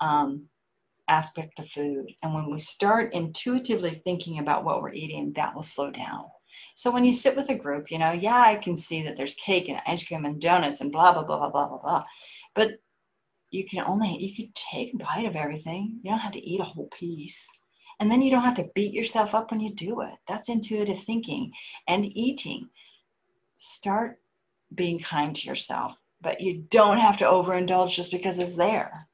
um, aspect of food. And when we start intuitively thinking about what we're eating, that will slow down. So when you sit with a group, you know, yeah, I can see that there's cake and ice cream and donuts and blah, blah, blah, blah, blah, blah, blah. But you can only, you could take a bite of everything. You don't have to eat a whole piece. And then you don't have to beat yourself up when you do it. That's intuitive thinking and eating. Start being kind to yourself, but you don't have to overindulge just because it's there.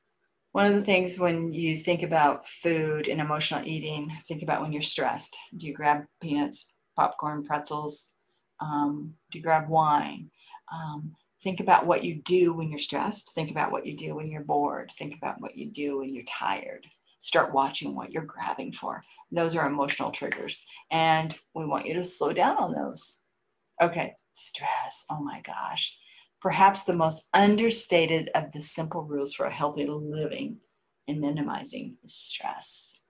One of the things when you think about food and emotional eating, think about when you're stressed. Do you grab peanuts, popcorn, pretzels? Um, do grab wine? Um, think about what you do when you're stressed. Think about what you do when you're bored. Think about what you do when you're tired. Start watching what you're grabbing for. Those are emotional triggers. And we want you to slow down on those. Okay, stress. Oh my gosh. Perhaps the most understated of the simple rules for a healthy living and minimizing stress.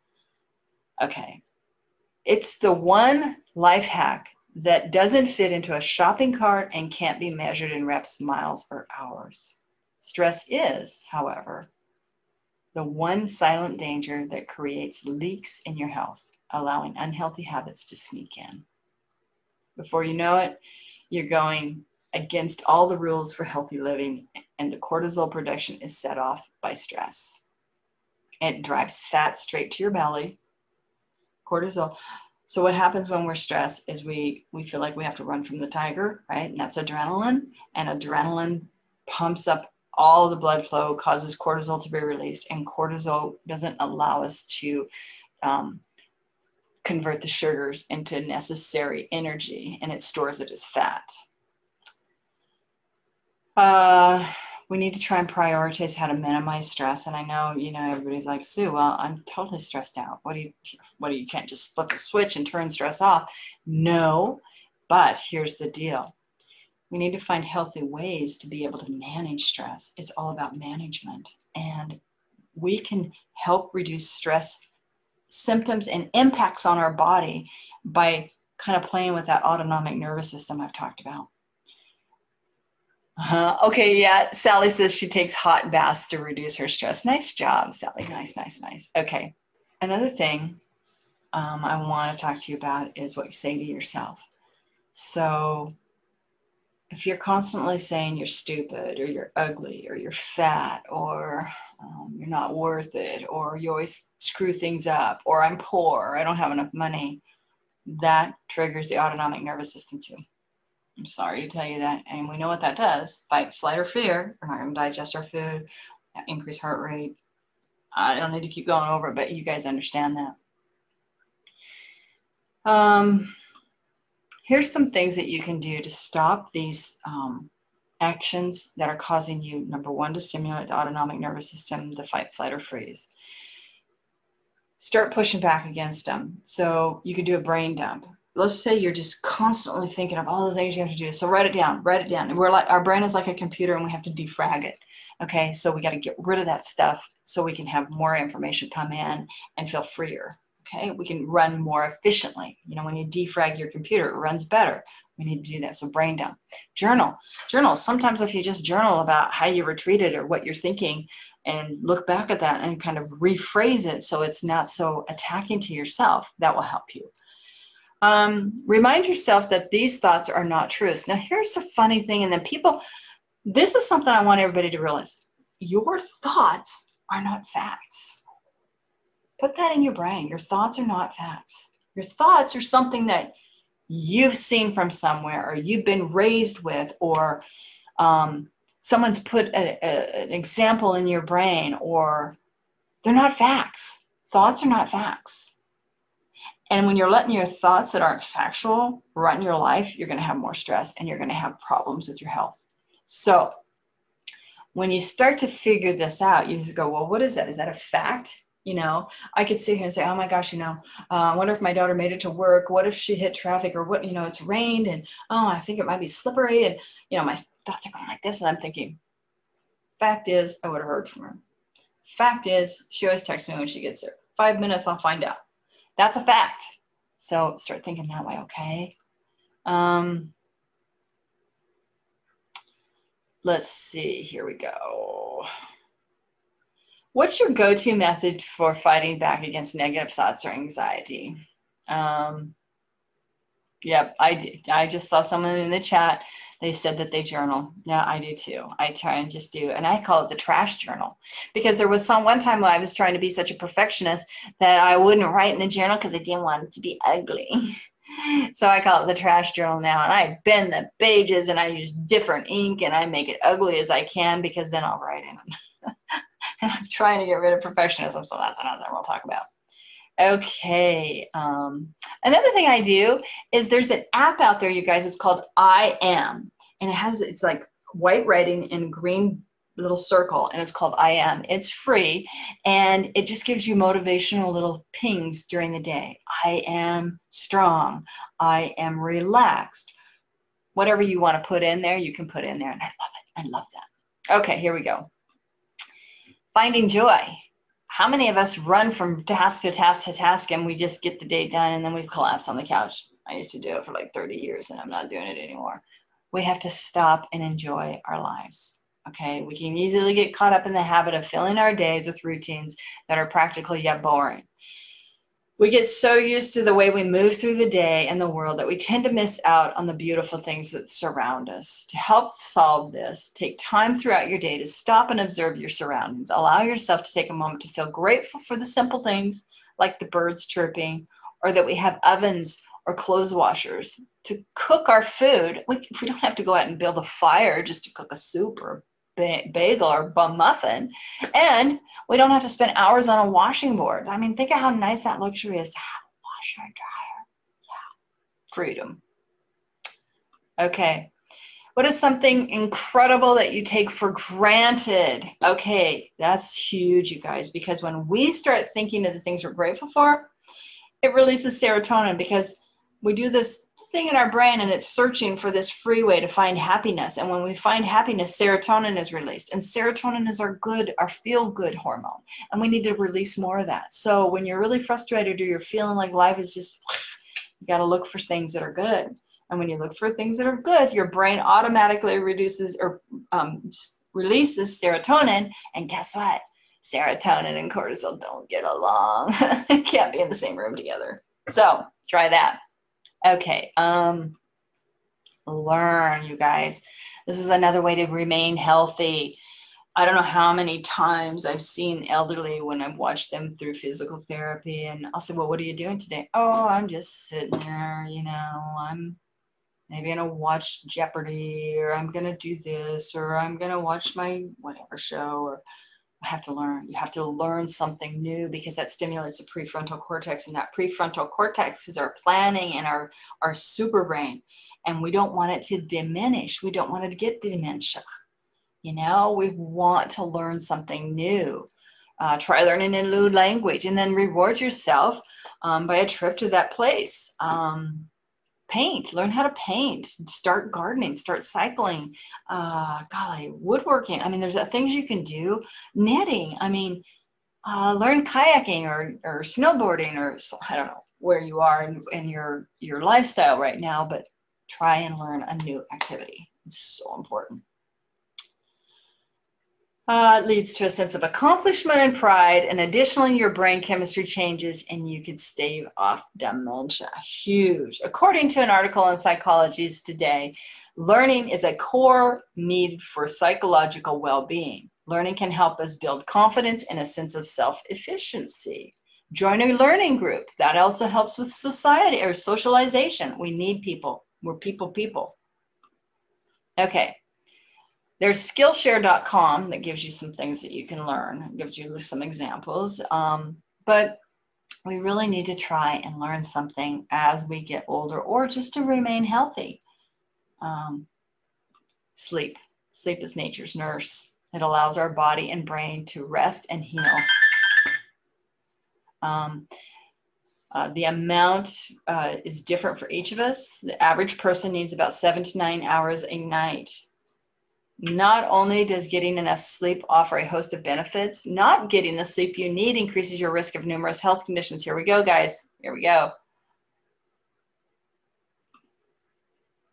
Okay, it's the one life hack that doesn't fit into a shopping cart and can't be measured in reps, miles, or hours. Stress is, however, the one silent danger that creates leaks in your health, allowing unhealthy habits to sneak in. Before you know it, you're going against all the rules for healthy living, and the cortisol production is set off by stress. It drives fat straight to your belly, cortisol. So what happens when we're stressed is we we feel like we have to run from the tiger, right? And that's adrenaline. And adrenaline pumps up all the blood flow, causes cortisol to be released, and cortisol doesn't allow us to um, convert the sugars into necessary energy and it stores it as fat. Uh, we need to try and prioritize how to minimize stress. And I know, you know, everybody's like, Sue, well, I'm totally stressed out. What do you, what do you, can't just flip a switch and turn stress off? No, but here's the deal. We need to find healthy ways to be able to manage stress. It's all about management. And we can help reduce stress symptoms and impacts on our body by kind of playing with that autonomic nervous system I've talked about. Uh, okay, yeah. Sally says she takes hot baths to reduce her stress. Nice job, Sally. Nice, nice, nice. Okay. Another thing um, I want to talk to you about is what you say to yourself. So, if you're constantly saying you're stupid or you're ugly or you're fat or um, you're not worth it, or you always screw things up, or I'm poor, or I don't have enough money, that triggers the autonomic nervous system too. I'm sorry to tell you that. And we know what that does fight, flight, or fear. We're not going to digest our food, increase heart rate. I don't need to keep going over it, but you guys understand that. Um, here's some things that you can do to stop these um, actions that are causing you, number one, to stimulate the autonomic nervous system, the fight, flight, or freeze. Start pushing back against them. So you could do a brain dump. Let's say you're just constantly thinking of all the things you have to do. So write it down, write it down. And we're like, our brain is like a computer and we have to defrag it. Okay. So we got to get rid of that stuff so we can have more information come in and feel freer. Okay. We can run more efficiently. You know, when you defrag your computer, it runs better we need to do that. So brain dump. Journal. Journal. Sometimes if you just journal about how you were treated or what you're thinking and look back at that and kind of rephrase it so it's not so attacking to yourself, that will help you. Um, remind yourself that these thoughts are not truths. Now, here's the funny thing, and then people, this is something I want everybody to realize. Your thoughts are not facts. Put that in your brain. Your thoughts are not facts. Your thoughts are something that you've seen from somewhere or you've been raised with or um, someone's put a, a, an example in your brain or they're not facts thoughts are not facts and when you're letting your thoughts that aren't factual run your life you're going to have more stress and you're going to have problems with your health. So when you start to figure this out you go well what is that? Is that a fact? You know i could sit here and say oh my gosh you know uh, i wonder if my daughter made it to work. What if she hit traffic or what you know it's rained and oh i think it might be slippery and you know my thoughts are going like this. And i'm thinking fact is i would have heard from her. Fact is she always texts me when she gets there. Five minutes i'll find out that's a fact so start thinking that way okay um, let's see here we go What's your go to method for fighting back against negative thoughts or anxiety? Um, yep, I did. I just saw someone in the chat. They said that they journal. Yeah, I do too. I try and just do, and I call it the trash journal because there was some one time where I was trying to be such a perfectionist that I wouldn't write in the journal because I didn't want it to be ugly. <laughs> so I call it the trash journal now, and I bend the pages and I use different ink and I make it ugly as I can because then I'll write in them. <laughs> and I'm trying to get rid of perfectionism. So that's another thing we'll talk about. Okay. Um, another thing I do is there's an app out there, you guys. It's called I Am, and it has it's like white writing in green little circle, and it's called I Am. It's free, and it just gives you motivational little pings during the day. I am strong. I am relaxed. Whatever you want to put in there, you can put in there, and I love it. I love that. Okay, here we go finding joy. How many of us run from task to task to task and we just get the day done and then we collapse on the couch? I used to do it for like 30 years and I'm not doing it anymore. We have to stop and enjoy our lives. Okay, we can easily get caught up in the habit of filling our days with routines that are practical yet boring. We get so used to the way we move through the day and the world that we tend to miss out on the beautiful things that surround us. To help solve this, take time throughout your day to stop and observe your surroundings. Allow yourself to take a moment to feel grateful for the simple things like the birds chirping or that we have ovens or clothes washers to cook our food. We, we don't have to go out and build a fire just to cook a soup or bagel or bum muffin. And we don't have to spend hours on a washing board. I mean, think of how nice that luxury is to have a washer and dryer. Yeah. Freedom. Okay. What is something incredible that you take for granted? Okay, that's huge, you guys, because when we start thinking of the things we're grateful for, it releases serotonin because we do this thing in our brain and it's searching for this free way to find happiness. And when we find happiness, serotonin is released. And serotonin is our good, our feel good hormone. And we need to release more of that. So when you're really frustrated or you're feeling like life is just, you got to look for things that are good. And when you look for things that are good, your brain automatically reduces or um, releases serotonin. And guess what? Serotonin and cortisol don't get along. <laughs> Can't be in the same room together. So try that. Okay. Um, learn, you guys. This is another way to remain healthy. I don't know how many times I've seen elderly when I've watched them through physical therapy, and I'll say, "Well, what are you doing today?" "Oh, I'm just sitting there. You know, I'm maybe gonna watch Jeopardy or I'm gonna do this or I'm gonna watch my whatever show or I have to learn. You have to learn something new because that stimulates the prefrontal cortex and that prefrontal cortex is our planning and our, our super brain. And we don't want it to diminish. We don't want it to get dementia. You know, we want to learn something new. Uh, try learning a new language and then reward yourself um, by a trip to that place. Um, paint learn how to paint start gardening start cycling uh golly woodworking. I mean there's things you can do. Knitting i mean uh, learn kayaking or, or snowboarding or i don't know where you are in, in your your lifestyle right now but try and learn a new activity. It's so important uh, leads to a sense of accomplishment and pride. And additionally, your brain chemistry changes and you could stave off dementia. Huge. According to an article in Psychologies Today, learning is a core need for psychological well being. Learning can help us build confidence and a sense of self efficiency. Join a learning group. That also helps with society or socialization. We need people. We're people, people. Okay, there's Skillshare.com that gives you some things that you can learn, it gives you some examples. Um, but we really need to try and learn something as we get older or just to remain healthy. Um, sleep. Sleep is nature's nurse. It allows our body and brain to rest and heal. Um, uh, the amount uh, is different for each of us. The average person needs about seven to nine hours a night not only does getting enough sleep offer a host of benefits, not getting the sleep you need increases your risk of numerous health conditions. Here we go, guys. Here we go.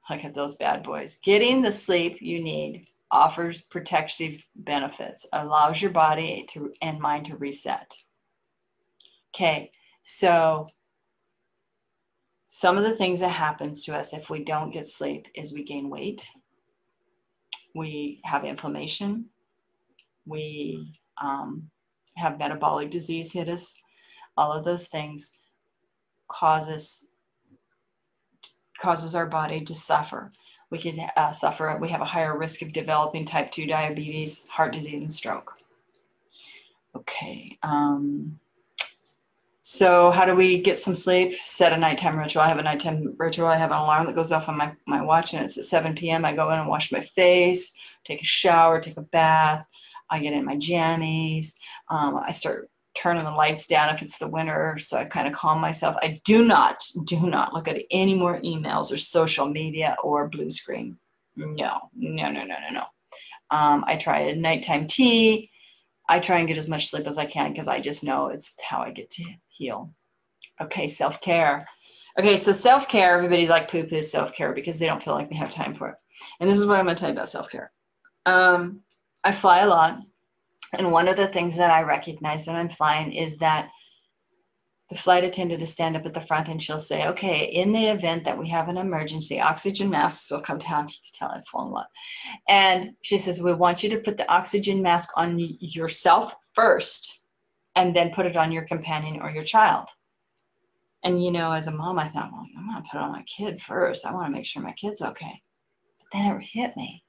Look at those bad boys. Getting the sleep you need offers protective benefits, allows your body to and mind to reset. Okay, so some of the things that happens to us if we don't get sleep is we gain weight we have inflammation, we um, have metabolic disease hit us. All of those things causes causes our body to suffer. We could uh, suffer. We have a higher risk of developing type two diabetes, heart disease, and stroke. Okay. Um, so how do we get some sleep? Set a nighttime ritual. I have a nighttime ritual. I have an alarm that goes off on my, my watch and it's at 7 p.m. I go in and wash my face, take a shower, take a bath. I get in my jammies. Um, I start turning the lights down if it's the winter so I kind of calm myself. I do not, do not look at any more emails or social media or blue screen. No, no, no, no, no, no. Um, I try a nighttime tea. I try and get as much sleep as I can because I just know it's how I get to heal. Okay, self care. Okay, so self care, everybody's like poo poo self care because they don't feel like they have time for it. And this is what I'm going to tell you about self care. Um, I fly a lot. And one of the things that I recognize when I'm flying is that the flight attendant to stand up at the front and she'll say, okay, in the event that we have an emergency, oxygen masks will come down. You can tell I've flown a lot. And she says, we want you to put the oxygen mask on yourself first and then put it on your companion or your child. And you know, as a mom, I thought, well, I'm gonna put it on my kid first. I want to make sure my kid's okay. But then it hit me.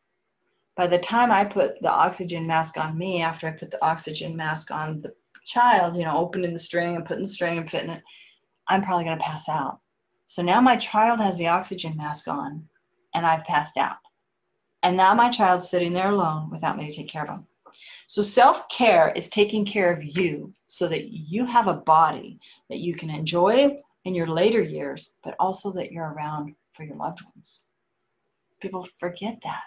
By the time I put the oxygen mask on me, after I put the oxygen mask on the child, you know, opening the string and putting the string and fitting it, I'm probably to pass out. So now my child has the oxygen mask on and I've passed out. And now my child's sitting there alone without me to take care of him. So self care is taking care of you so that you have a body that you can enjoy in your later years, but also that you're around for your loved ones. People forget that.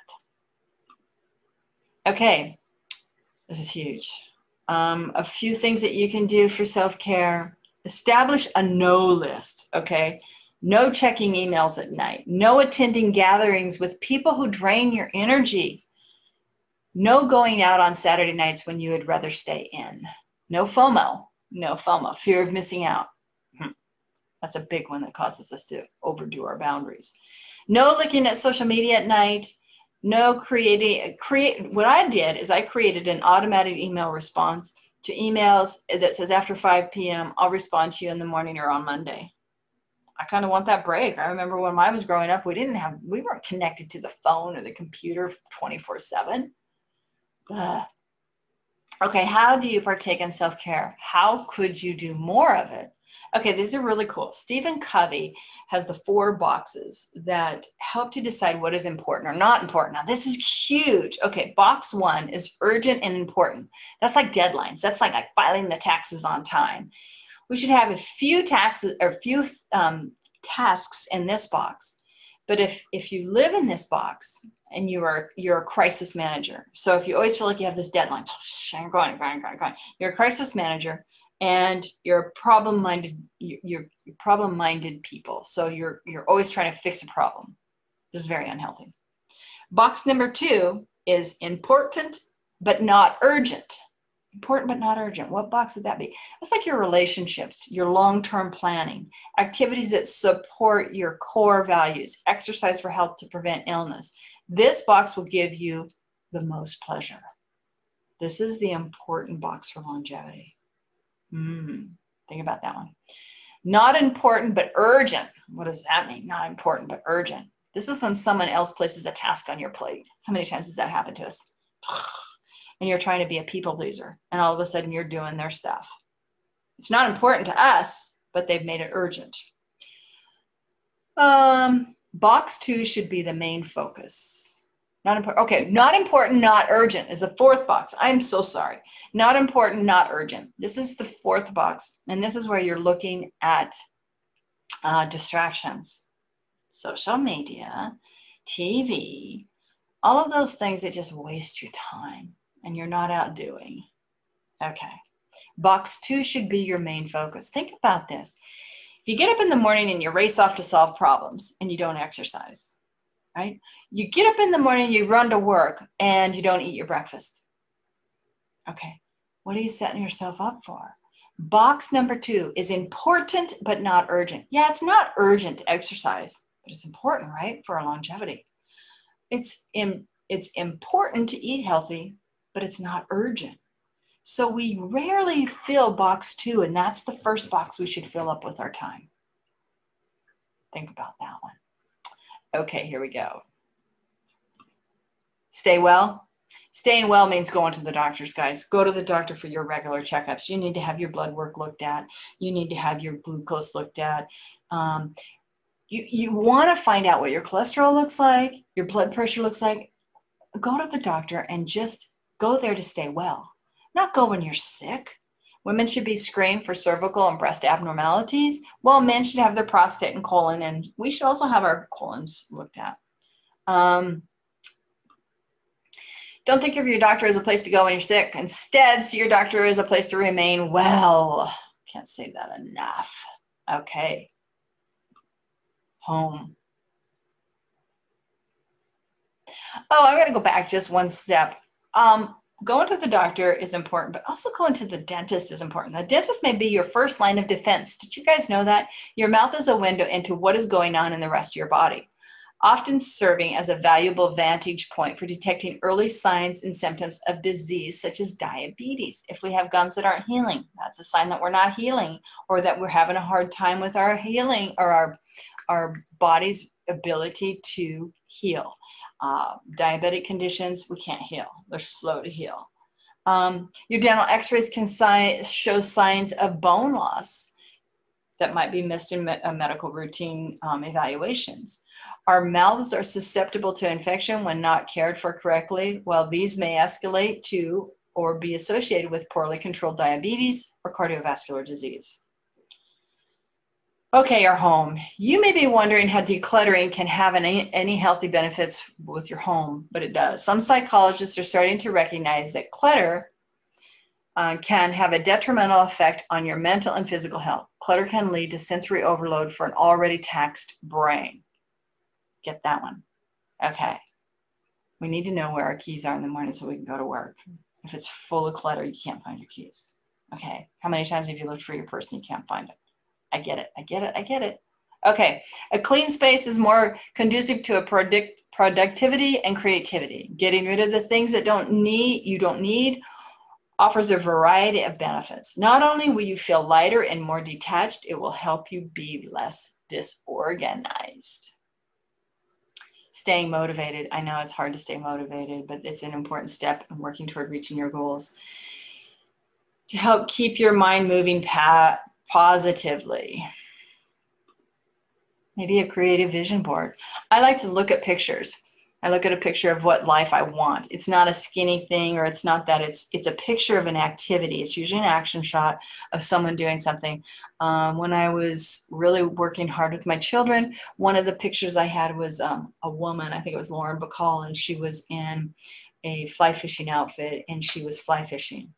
Okay, this is huge. Um, a few things that you can do for self care establish a no list, okay? No checking emails at night, no attending gatherings with people who drain your energy, no going out on Saturday nights when you would rather stay in, no FOMO, no FOMO, fear of missing out. Hmm. That's a big one that causes us to overdo our boundaries. No looking at social media at night. No creating, create. What I did is I created an automatic email response to emails that says after 5 p.m., I'll respond to you in the morning or on Monday. I kind of want that break. I remember when I was growing up, we didn't have, we weren't connected to the phone or the computer 24 7. Okay, how do you partake in self care? How could you do more of it? Okay, these are really cool. Stephen Covey has the four boxes that help to decide what is important or not important. Now, this is huge. Okay, box one is urgent and important. That's like deadlines. That's like, like filing the taxes on time. We should have a few taxes or few um, tasks in this box. But if if you live in this box and you are you're a crisis manager, so if you always feel like you have this deadline, going, going, going, going. You're a crisis manager and you're problem minded you're, you're problem minded people. So you're you're always trying to fix a problem. This is very unhealthy. Box number two is important but not urgent. Important but not urgent. What box would that be? That's like your relationships your long-term planning activities that support your core values exercise for health to prevent illness this box will give you the most pleasure this is the important box for longevity Mm, think about that one. Not important, but urgent. What does that mean? Not important, but urgent. This is when someone else places a task on your plate. How many times does that happen to us? And you're trying to be a people pleaser, and all of a sudden you're doing their stuff. It's not important to us, but they've made it urgent. Um, box two should be the main focus. Not important. Okay, not important, not urgent is the fourth box. I'm so sorry. Not important, not urgent. This is the fourth box. And this is where you're looking at uh, distractions, social media, TV, all of those things that just waste your time and you're not out doing. Okay. Box two should be your main focus. Think about this. You get up in the morning and you race off to solve problems and you don't exercise, right? You get up in the morning, you run to work, and you don't eat your breakfast. Okay, what are you setting yourself up for? Box number two is important but not urgent. Yeah, it's not urgent to exercise, but it's important, right, for our longevity. It's in, it's important to eat healthy, but it's not urgent. So we rarely fill box two, and that's the first box we should fill up with our time. Think about that one. Okay, here we go. Stay well. Staying well means going to the doctors, guys. Go to the doctor for your regular checkups. You need to have your blood work looked at. You need to have your glucose looked at. Um, you you want to find out what your cholesterol looks like, your blood pressure looks like. Go to the doctor and just go there to stay well, not go when you're sick. Women should be screened for cervical and breast abnormalities, while men should have their prostate and colon, and we should also have our colons looked at. Um, don't think of your doctor as a place to go when you're sick. Instead, see your doctor as a place to remain well. Can't say that enough. Okay. Home. Oh, I'm going to go back just one step. Um, going to the doctor is important, but also going to the dentist is important. The dentist may be your first line of defense. Did you guys know that? Your mouth is a window into what is going on in the rest of your body, often serving as a valuable vantage point for detecting early signs and symptoms of disease, such as diabetes. If we have gums that aren't healing, that's a sign that we're not healing or that we're having a hard time with our healing or our, our body's ability to heal. Uh, diabetic conditions, we can't heal. They're slow to heal. Um, your dental x-rays can si- show signs of bone loss. that might be missed in me- medical routine um, evaluations. Our mouths are susceptible to infection when not cared for correctly. While these may escalate to or be associated with poorly controlled diabetes or cardiovascular disease. Okay, our home. You may be wondering how decluttering can have any, any healthy benefits with your home, but it does. Some psychologists are starting to recognize that clutter uh, can have a detrimental effect on your mental and physical health. Clutter can lead to sensory overload for an already taxed brain. Get that one. Okay. We need to know where our keys are in the morning so we can go to work. If it's full of clutter, you can't find your keys. Okay. How many times have you looked for your purse and you can't find it? I get it. I get it. I get it. Okay. A clean space is more conducive to a product, productivity and creativity. Getting rid of the things that don't need you don't need offers a variety of benefits. Not only will you feel lighter and more detached, it will help you be less disorganized. Staying motivated. I know it's hard to stay motivated, but it's an important step in working toward reaching your goals. To help keep your mind moving pa- positively. Maybe a creative vision board. I like to look at pictures. I look at a picture of what life I want. It's not a skinny thing or it's not that it's it's a picture of an activity. It's usually an action shot of someone doing something. Um, when I was really working hard with my children, one of the pictures I had was um, a woman. I think it was Lauren Bacall, and she was in a fly fishing outfit and she was fly fishing.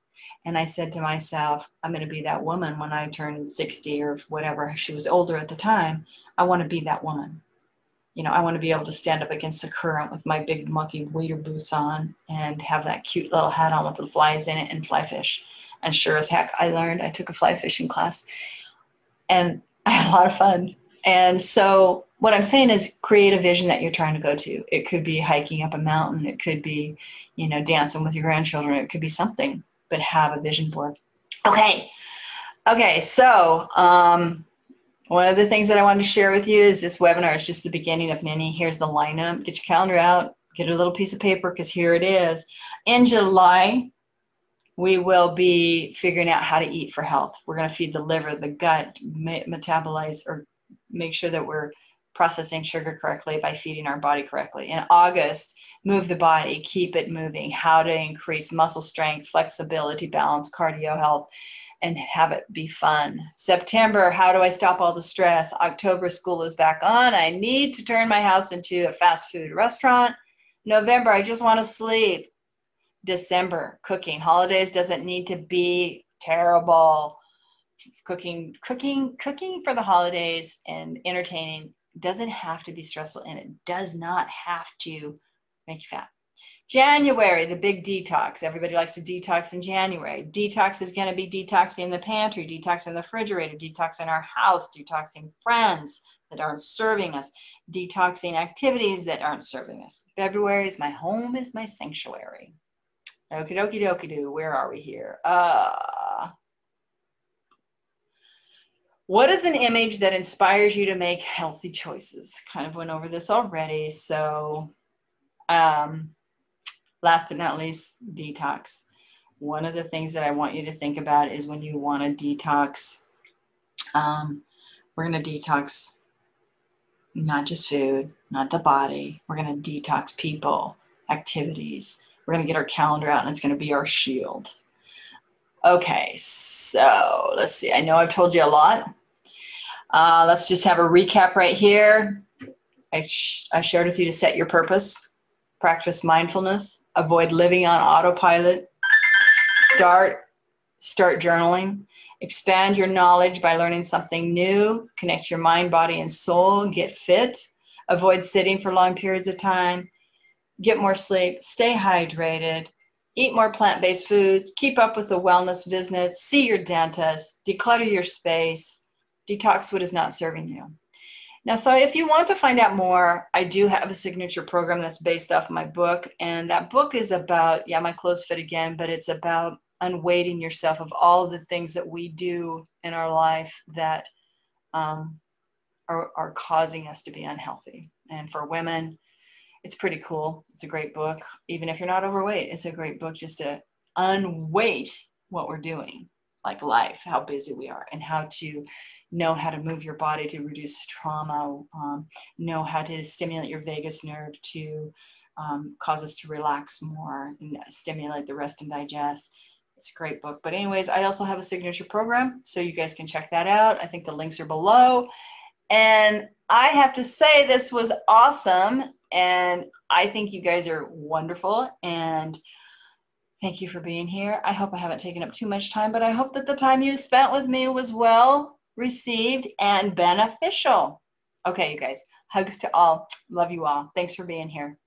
And I said to myself, I'm going to be that woman when I turn 60 or whatever. She was older at the time. I want to be that woman. You know, I want to be able to stand up against the current with my big monkey waders boots on and have that cute little hat on with the flies in it and fly fish. And sure as heck, I learned, I took a fly fishing class and <laughs> I had a lot of fun. And so, what I'm saying is create a vision that you're trying to go to. It could be hiking up a mountain, it could be, you know, dancing with your grandchildren, it could be something but have a vision board. Okay. Okay. So, um, one of the things that I wanted to share with you is this webinar is just the beginning of many. Here's the lineup. Get your calendar out, get a little piece of paper because here it is. In July, we will be figuring out how to eat for health. We're going to feed the liver, the gut, metabolize, or make sure that we're processing sugar correctly by feeding our body correctly. In August, move the body, keep it moving, how to increase muscle strength, flexibility, balance, cardio health, and have it be fun. September, how do I stop all the stress? October, school is back on. I need to turn my house into a fast food restaurant. November, I just want to sleep. December, cooking. Holidays doesn't need to be terrible. Cooking, cooking, cooking for the holidays and entertaining doesn't have to be stressful and it does not have to make you fat. January, the big detox. Everybody likes to detox in January. Detox is going to be detoxing the pantry, detoxing the refrigerator, detoxing our house, detoxing friends that aren't serving us, detoxing activities that aren't serving us. February is my home is my sanctuary. Okie dokie dokie doo. Where are we here? Uh, what is an image that inspires you to make healthy choices? Kind of went over this already. So, um, last but not least, detox. One of the things that I want you to think about is when you want to detox, um, we're going to detox not just food, not the body. We're going to detox people, activities. We're going to get our calendar out and it's going to be our shield. Okay, so let's see. I know I've told you a lot. Uh, let's just have a recap right here. I, sh- I shared with you to set your purpose, practice mindfulness, avoid living on autopilot, start start journaling, expand your knowledge by learning something new, connect your mind, body, and soul, get fit, avoid sitting for long periods of time, get more sleep, stay hydrated, eat more plant-based foods, keep up with the wellness visits, see your dentist, declutter your space detox what is not serving you. Now, so if you want to find out more, I do have a signature program that's based off my book. And that book is about, yeah, my clothes fit again, but it's about unweighting yourself of all the things that we do in our life that um, are, are causing us to be unhealthy. And for women, it's pretty cool. It's a great book. Even if you're not overweight, it's a great book just to unweight what we're doing, like life, how busy we are, and how to know how to move your body to reduce trauma, um, know how to stimulate your vagus nerve to um, cause us to relax more and stimulate the rest and digest. It's a great book. But, anyways, I also have a signature program, so you guys can check that out. I think the links are below. And I have to say, this was awesome. And I think you guys are wonderful. And thank you for being here. I hope I haven't taken up too much time, but I hope that the time you spent with me was well received and beneficial. Okay, you guys, hugs to all. Love you all. Thanks for being here.